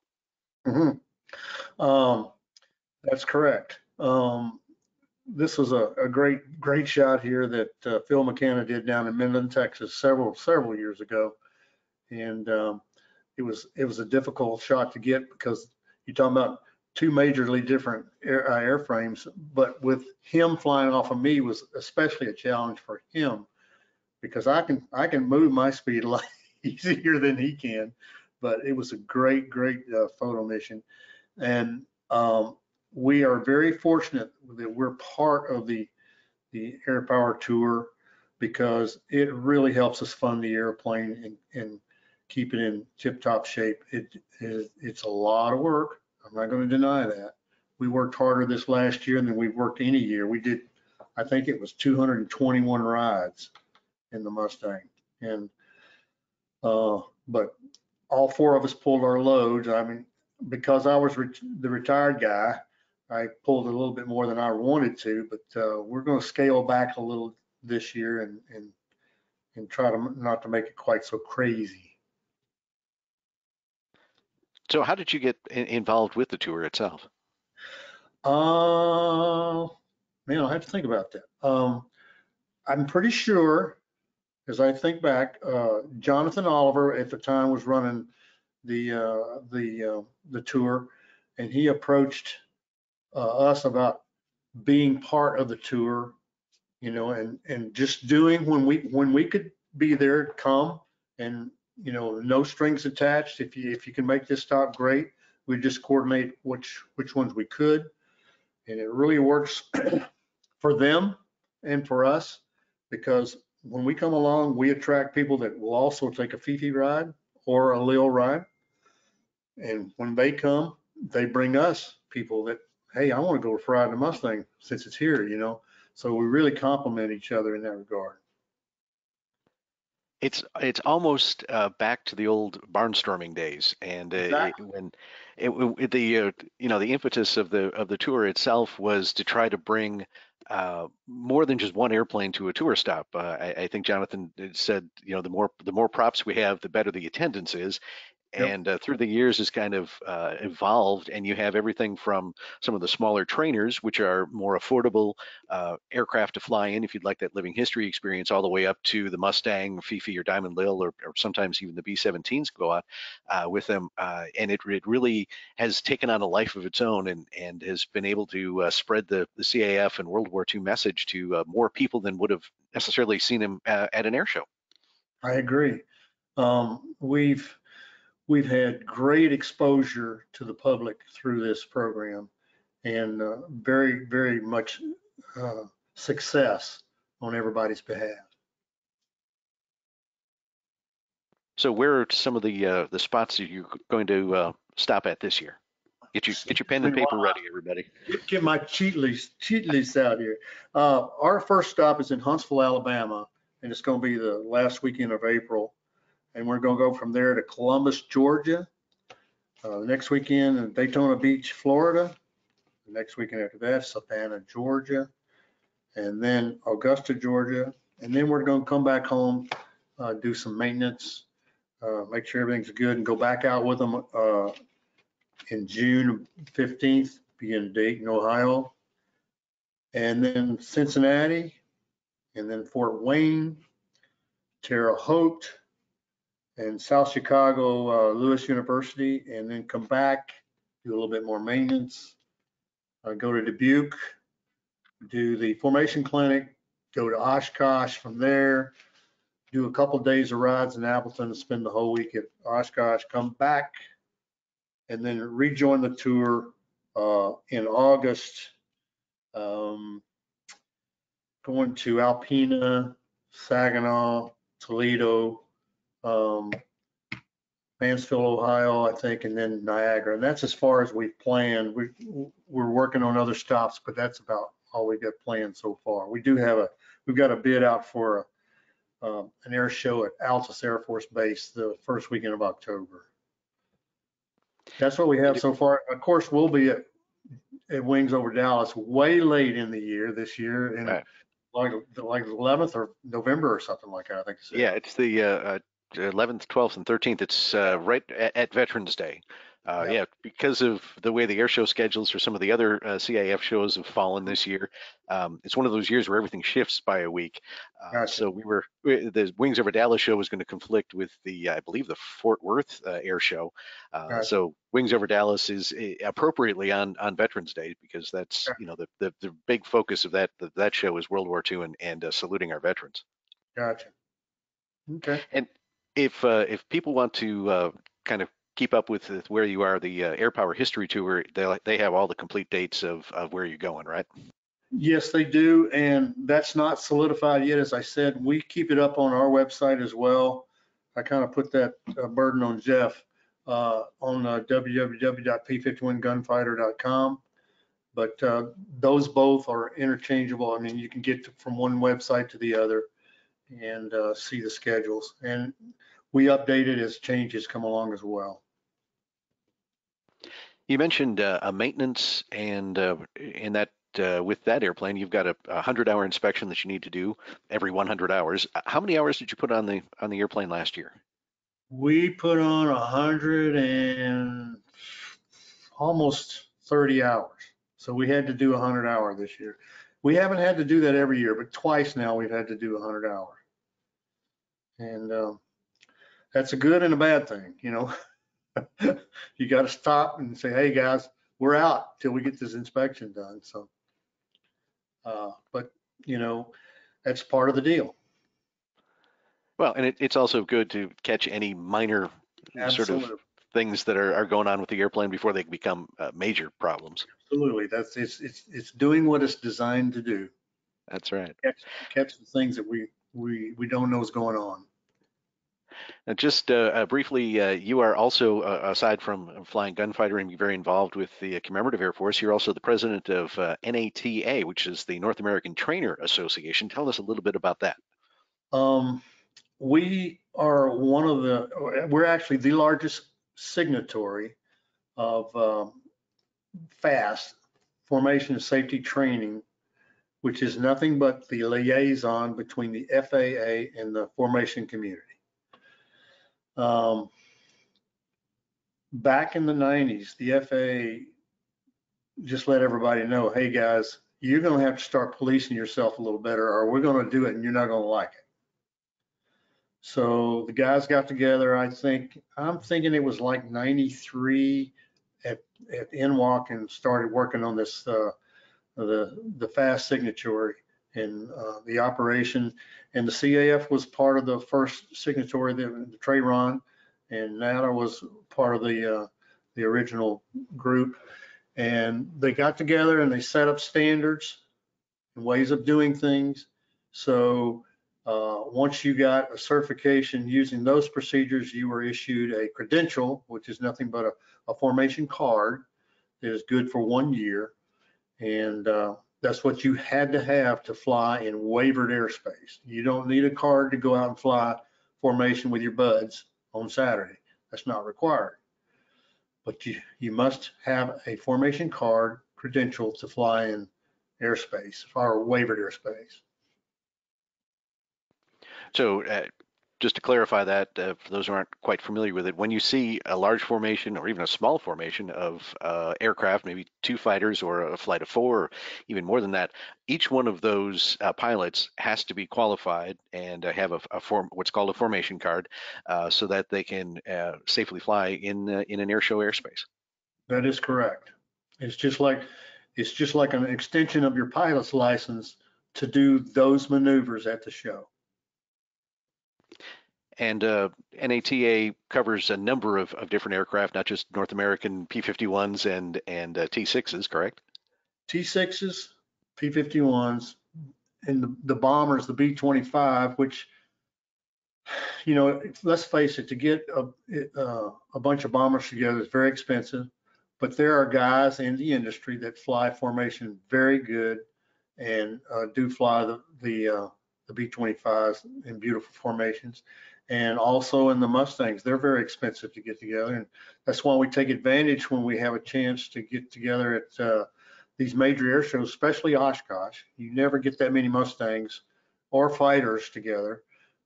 Mhm. Um, that's correct. Um, this was a, a great, great shot here that uh, Phil Makanna did down in Midland, Texas, several, several years ago. And, um, it was, it was a difficult shot to get because you're talking about two majorly different air, uh, airframes, but with him flying off of me was especially a challenge for him because I can, I can move my speed a lot easier than he can. But it was a great, great uh, photo mission. And um, we are very fortunate that we're part of the, the Air Power Tour because it really helps us fund the airplane and, and keep it in tip-top shape. It is, it's a lot of work. I'm not going to deny that. We worked harder this last year than we've worked any year. We did, I think it was 221 rides in the Mustang. And, uh, but all four of us pulled our loads. I mean, because I was ret- the retired guy, I pulled a little bit more than I wanted to, but uh, we're going to scale back a little this year and and and try to not to make it quite so crazy. So how did you get in, involved with the tour itself? Uh, man, I'll have to think about that. Um, I'm pretty sure, as I think back, uh, Jonathan Oliver at the time was running the, uh, the, uh, the tour. And he approached, Uh, us about being part of the tour, you know, and, and just doing when we, when we could be there, come and, you know, no strings attached. If you, if you can make this stop, great. We just coordinate which, which ones we could. And it really works for them and for us because when we come along, we attract people that will also take a Fifi ride or a Lil ride. And when they come, they bring us people that, hey, I want to go for ride the Mustang since it's here, you know? So we really complement each other in that regard. It's it's almost uh, back to the old barnstorming days, and uh, Exactly. it, when it, it- the uh, you know the impetus of the of the tour itself was to try to bring uh, more than just one airplane to a tour stop. Uh, I, I think Jonathan said you know the more the more props we have, the better the attendance is. Yep. And uh, through the years, has kind of uh, evolved, and you have everything from some of the smaller trainers, which are more affordable, uh, aircraft to fly in if you'd like that living history experience, all the way up to the Mustang, Fifi, or Diamond Lil, or, or sometimes even the B-17s go out uh, with them. Uh, and it, it really has taken on a life of its own and, and has been able to uh, spread the, the CAF and World War II message to uh, more people than would have necessarily seen him uh, at an air show. I agree. Um, we've, we've had great exposure to the public through this program and uh, very, very much uh, success on everybody's behalf. So where are some of the uh, the spots that you're going to uh, stop at this year? Get your get your pen and paper ready, everybody. Get- my cheat list, cheat list out here. Uh, our first stop is in Huntsville, Alabama, and it's going to be the last weekend of April. And we're going to go from there to Columbus, Georgia. Uh, next weekend in Daytona Beach, Florida. The next weekend after that, Savannah, Georgia. And then Augusta, Georgia. And then we're going to come back home, uh, do some maintenance, uh, make sure everything's good and go back out with them, uh, in June fifteenth, begin Dayton, Ohio. And then Cincinnati, and then Fort Wayne, Terre Haute, and South Chicago, uh, Lewis University, and then come back, do a little bit more maintenance. Uh, go to Dubuque, do the formation clinic, go to Oshkosh from there, do a couple days of rides in Appleton and spend the whole week at Oshkosh, come back, and then rejoin the tour uh, in August. Um, going to Alpena, Saginaw, Toledo, um, Mansfield, Ohio, I think, and then Niagara. And that's as far as we've planned. We, we're working on other stops, but that's about all we've got planned so far. We do have a, we've got a bid out for a, um, an air show at Altus Air Force Base the first weekend of October. That's what we have so far. Of course, we'll be at, at Wings over Dallas way late in the year this year in Right. like, like 11th or November or something like that, I think. it's- Yeah, it's the uh, uh, 11th, 12th, and 13th. It's uh, right at, at Veterans Day. Uh, Yeah. yeah, because of the way the air show schedules for some of the other uh, CAF shows have fallen this year, um, it's one of those years where everything shifts by a week. Uh, Gotcha. So we were we- the Wings Over Dallas show was going to conflict with the I believe the Fort Worth uh, air show. Uh, Gotcha. So Wings Over Dallas is uh, appropriately on on Veterans Day because that's Sure. you know the, the the big focus of that that show is World War II and and uh, saluting our veterans. Gotcha. Okay. If uh, if people want to uh, kind of keep up with, where you are, the uh, Air Power History Tour, they they have all the complete dates of of where you're going, right? Yes, they do. And that's not solidified yet. As I said, we keep it up on our website as well. I kind of put that uh, burden on Jeff uh, on uh, www.p51gunfighter.com. But uh, those both are interchangeable. I mean, you can get to- from one website to the other and uh, see the schedules. And we update it as changes come along as well. You mentioned uh, a maintenance and uh, in that uh, with that airplane, you've got a, a hundred hour inspection that you need to do every 100 hours. How many hours did you put on the on the airplane last year? We put on a hundred and almost thirty hours. So we had to do a hundred hour this year. We haven't had to do that every year, but twice now we've had to do a hundred hour. And, um, that's a good and a bad thing, you know? You gotta stop and say, hey, guys, we're out till we get this inspection done, so. Uh, but, you know, that's part of the deal. Well, and it, it's also good to catch any minor sort of Absolutely. Things that are, are going on with the airplane before they become uh, major problems. Absolutely. That's, it's, it's, it's doing what it's designed to do. That's right. Catch the things that we, we, we don't know is going on. Now, just uh, uh, briefly, uh, you are also, uh, aside from flying gunfighter and be very involved with the Commemorative Air Force, you're also the president of uh, NATA, which is the North American Trainer Association. Tell us a little bit about that. Um, we are one of the, we're actually the largest signatory of, um, FAST, Formation and Safety Training, which is nothing but the liaison between the FAA and the formation community. Um, back in the nineties, the FAA just let everybody know, hey, guys, you're gonna have to start policing yourself a little better, or we're gonna do it and you're not gonna like it. So the guys got together, I think, I'm thinking it was like 93 at, at and started working on this, uh, the, the fast signatory and, uh, the operation. And the CAF was part of the first signatory, the, the Trayron, and NATA was part of the, uh, the original group. And they got together and they set up standards and ways of doing things. So uh, Once you got a certification using those procedures, you were issued a credential, which is nothing but a, a formation card that is good for one year. And uh, that's what you had to have to fly in waivered airspace. You don't need a card to go out and fly formation with your buds on Saturday. That's not required. But you, you must have a formation card credential to fly in airspace or waivered airspace. So, uh, just to clarify that, uh, for those who aren't quite familiar with it, when you see a large formation or even a small formation of uh, aircraft, maybe two fighters or a flight of four, or even more than that, each one of those uh, pilots has to be qualified and uh, have a, a form, what's called a formation card, uh, so that they can uh, safely fly in in an airshow airspace. That is correct. It's just like, it's just like an extension of your pilot's license to do those maneuvers at the show. And uh, NATA covers a number of, of different aircraft, not just North American P-51s and and uh, T-6s, correct? T6s, P51s, and the, the bombers, the B25, which, you know, let's face it, to get a, uh, a bunch of bombers together is very expensive. But there are guys in the industry that fly formation very good and uh, do fly the the, uh, the B25s in beautiful formations. And also in the Mustangs, they're very expensive to get together. And that's why we take advantage when we have a chance to get together at uh, these major air shows, especially Oshkosh. You never get that many Mustangs or fighters together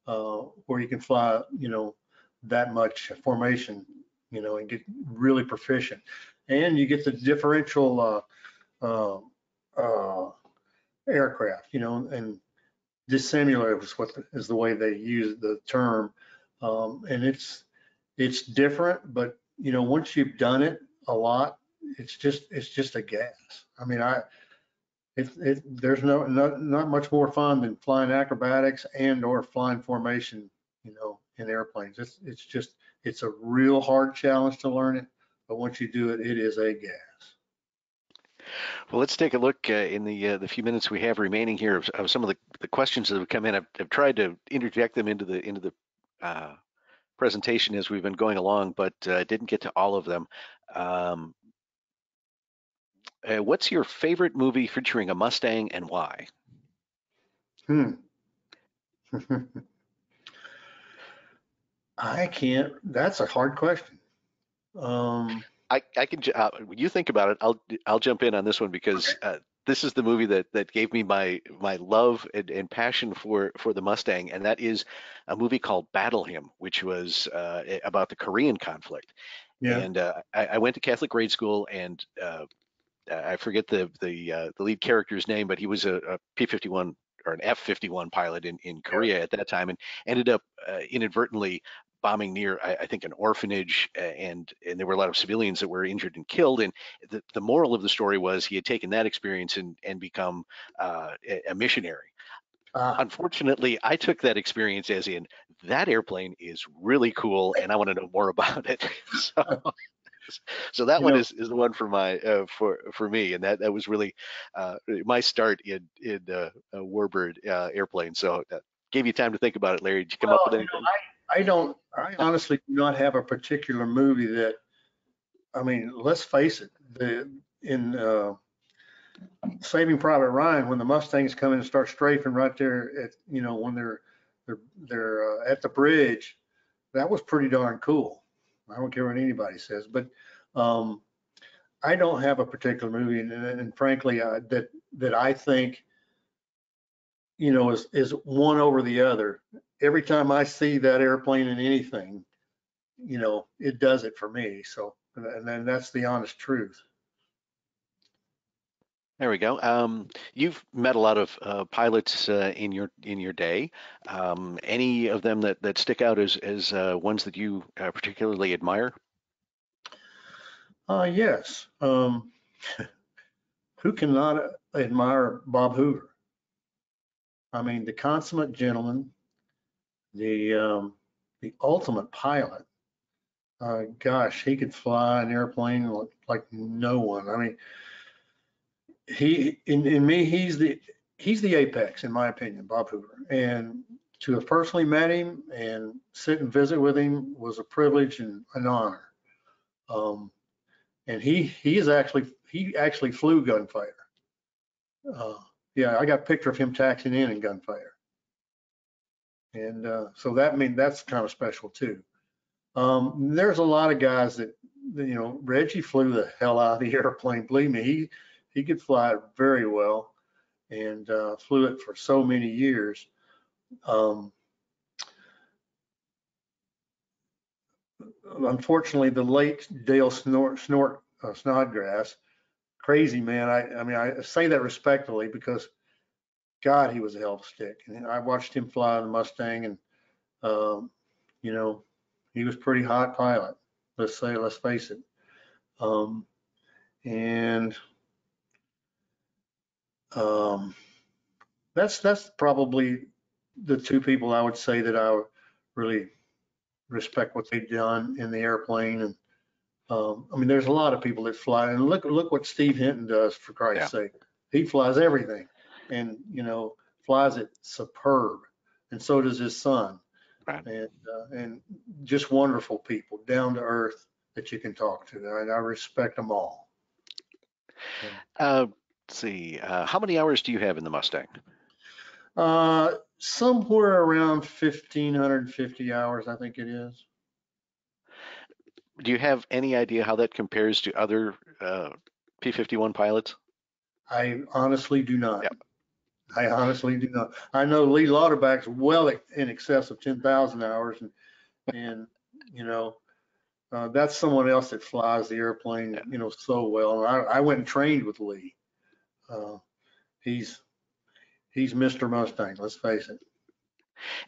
uh, where you can fly, you know, that much formation, you know, and get really proficient. And you get the differential uh, uh, uh, aircraft, you know, and dissimilar is what the, is the way they use the term. Um, and it's it's different, but you know, once you've done it a lot, it's just it's just a gas. I mean, I it, it there's no not not much more fun than flying acrobatics and or flying formation, you know, in airplanes. It's it's just it's a real hard challenge to learn it, but once you do it, it is a gas. Well, let's take a look uh, in the uh, the few minutes we have remaining here of, of some of the, the questions that have come in. I've, I've tried to interject them into the into the uh, presentation as we've been going along, but uh, didn't get to all of them. Um, uh, what's your favorite movie featuring a Mustang and why? Hmm. I can't. That's a hard question. Um, I, I can uh, when you think about it, I'll I'll jump in on this one because uh, this is the movie that that gave me my my love and, and passion for for the Mustang, and that is a movie called Battle Hymn, which was uh, about the Korean conflict. yeah. And uh, I, I went to Catholic grade school, and uh, I forget the the uh, the lead character's name, but he was a, a P-51 or an F-51 pilot in in Korea at that time, and ended up uh, inadvertently bombing near I, I, think an orphanage and and there were a lot of civilians that were injured and killed and the, the moral of the story was he had taken that experience and and become uh, a, missionary uh, Unfortunately, I took that experience as in that airplane is really cool and I want to know more about it. so, so that one know, is, is the one for my uh, for for me, and that that was really uh, my start in in uh, a Warbird uh, airplane. So that gave you time to think about it, Larry. Did you come well, up with anything? You know, I, I don't. I honestly do not have a particular movie that. I mean, let's face it. The in uh, Saving Private Ryan, when the Mustangs come in and start strafing right there at you know when they're they're they're uh, at the bridge, that was pretty darn cool. I don't care what anybody says, but um, I don't have a particular movie, and, and frankly, uh, that that I think, you know, is is one over the other. Every time I see that airplane in anything, you know, it does it for me. So, and then that's the honest truth. There we go. Um, you've met a lot of uh, pilots uh, in your in your day. Um, any of them that, that stick out as as uh, ones that you uh, particularly admire? Uh, yes. Um, who cannot admire Bob Hoover? I mean, the consummate gentleman, the um, the ultimate pilot. Uh, gosh, he could fly an airplane like, like no one. I mean he in, in me he's the he's the apex in my opinion bob hoover and to have personally met him and sit and visit with him was a privilege and an honor um, and he he is actually he actually flew gunfighter uh, yeah i got a picture of him taxiing in in gunfire. and uh, so that mean that's kind of special too um, there's a lot of guys that you know reggie flew the hell out of the airplane believe me he he could fly it very well and uh, flew it for so many years. Um, unfortunately, the late Dale Snort, Snort uh, Snodgrass, crazy man. I, I mean, I say that respectfully because God, he was a help stick. And I watched him fly the Mustang, and um, you know, he was pretty hot pilot. Let's say, let's face it. Um, and um, that's that's probably the two people I would say that I really respect what they've done in the airplane. And um, I mean, there's a lot of people that fly, and look look what Steve Hinton does for Christ's yeah. sake. He flies everything, and you know, flies it superb, and so does his son. Right. And uh, and just wonderful people, down to earth that you can talk to. And I respect them all. Uh, Let's see. Uh, how many hours do you have in the Mustang? Uh, somewhere around 1,550 hours, I think it is. Do you have any idea how that compares to other uh, P-51 pilots? I honestly do not. Yeah. I honestly do not. I know Lee Lauterbach's well in excess of 10,000 hours, and, and you know, uh, that's someone else that flies the airplane, yeah. you know, so well. I, I went and trained with Lee. Uh, he's he's Mr. Mustang. Let's face it.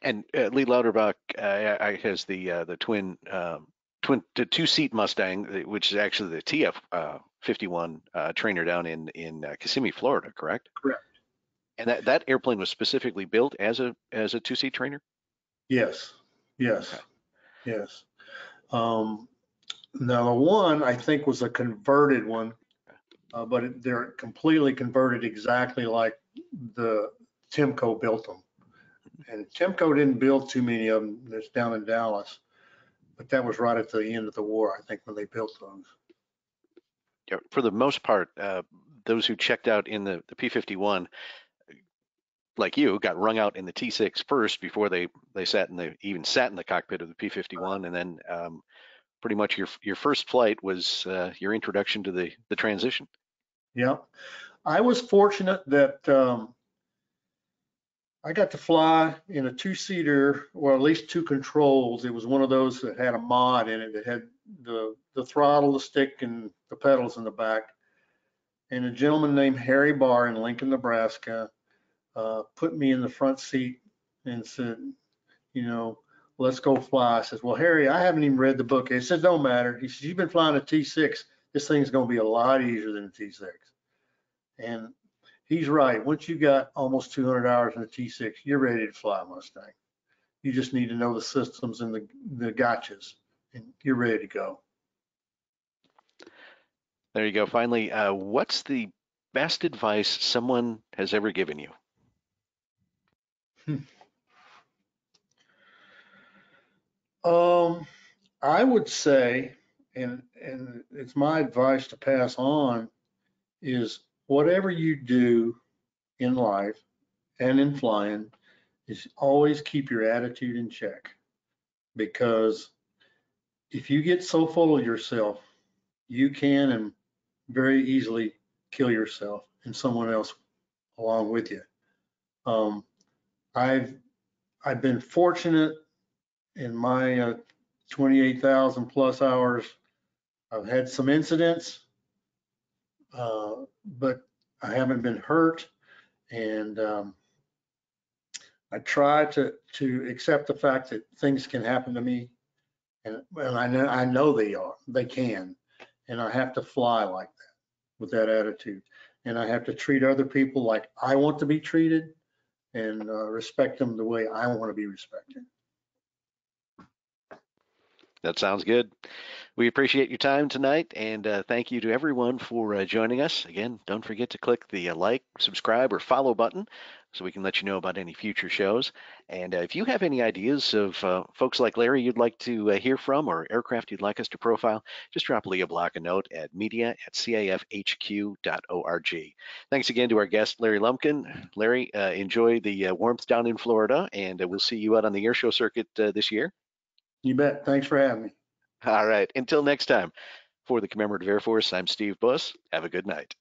And uh, Lee Lauterbach uh, has the uh, the twin um, twin the two seat Mustang, which is actually the TF uh, 51 uh, trainer down in in uh, Kissimmee, Florida, correct? Correct. And that, that airplane was specifically built as a as a two seat trainer. Yes. Yes. Okay. Yes. Um, now the one I think was a converted one uh, but it, they're completely converted exactly like the Temco built them. And Temco didn't build too many of them. That's down in Dallas, but that was right at the end of the war, I think, when they built those. Yeah, for the most part, uh, those who checked out in the, the P51, like you, got rung out in the T6 first before they they sat in the even sat in the cockpit of the P51, and then um, pretty much your your first flight was uh, your introduction to the the transition. Yeah. I was fortunate that um, I got to fly in a two-seater, or at least two controls. It was one of those that had a mod in it that had the the throttle, the stick, and the pedals in the back. And a gentleman named Harry Barr in Lincoln, Nebraska, uh, put me in the front seat and said, you know, let's go fly. I says, well, Harry, I haven't even read the book. He says, don't matter. He says, you've been flying a T6. This thing's going to be a lot easier than a T6. And he's right. Once you've got almost 200 hours in a T6, you're ready to fly a Mustang. You just need to know the systems and the, the gotchas, and you're ready to go. There you go. Finally, uh, what's the best advice someone has ever given you? Um, I would say, and, and it's my advice to pass on, is whatever you do in life and in flying, is always keep your attitude in check. Because if you get so full of yourself, you can and very easily kill yourself and someone else along with you. Um, I've I've been fortunate in my uh, 28,000 plus hours. I've had some incidents, uh, but I haven't been hurt, and um, I try to to accept the fact that things can happen to me, and I know I know they are, they can, and I have to fly like that with that attitude, and I have to treat other people like I want to be treated, and uh, respect them the way I want to be respected. That sounds good. We appreciate your time tonight, and uh, thank you to everyone for uh, joining us. Again, don't forget to click the uh, like, subscribe, or follow button so we can let you know about any future shows. And uh, if you have any ideas of uh, folks like Larry you'd like to uh, hear from or aircraft you'd like us to profile, just drop Leah Block a note at media at cafhq.org. Thanks again to our guest, Larry Lumpkin. Larry, enjoy the warmth down in Florida, and we'll see you out on the air show circuit this year. You bet. Thanks for having me. All right. Until next time, for the Commemorative Air Force, I'm Steve Buss. Have a good night.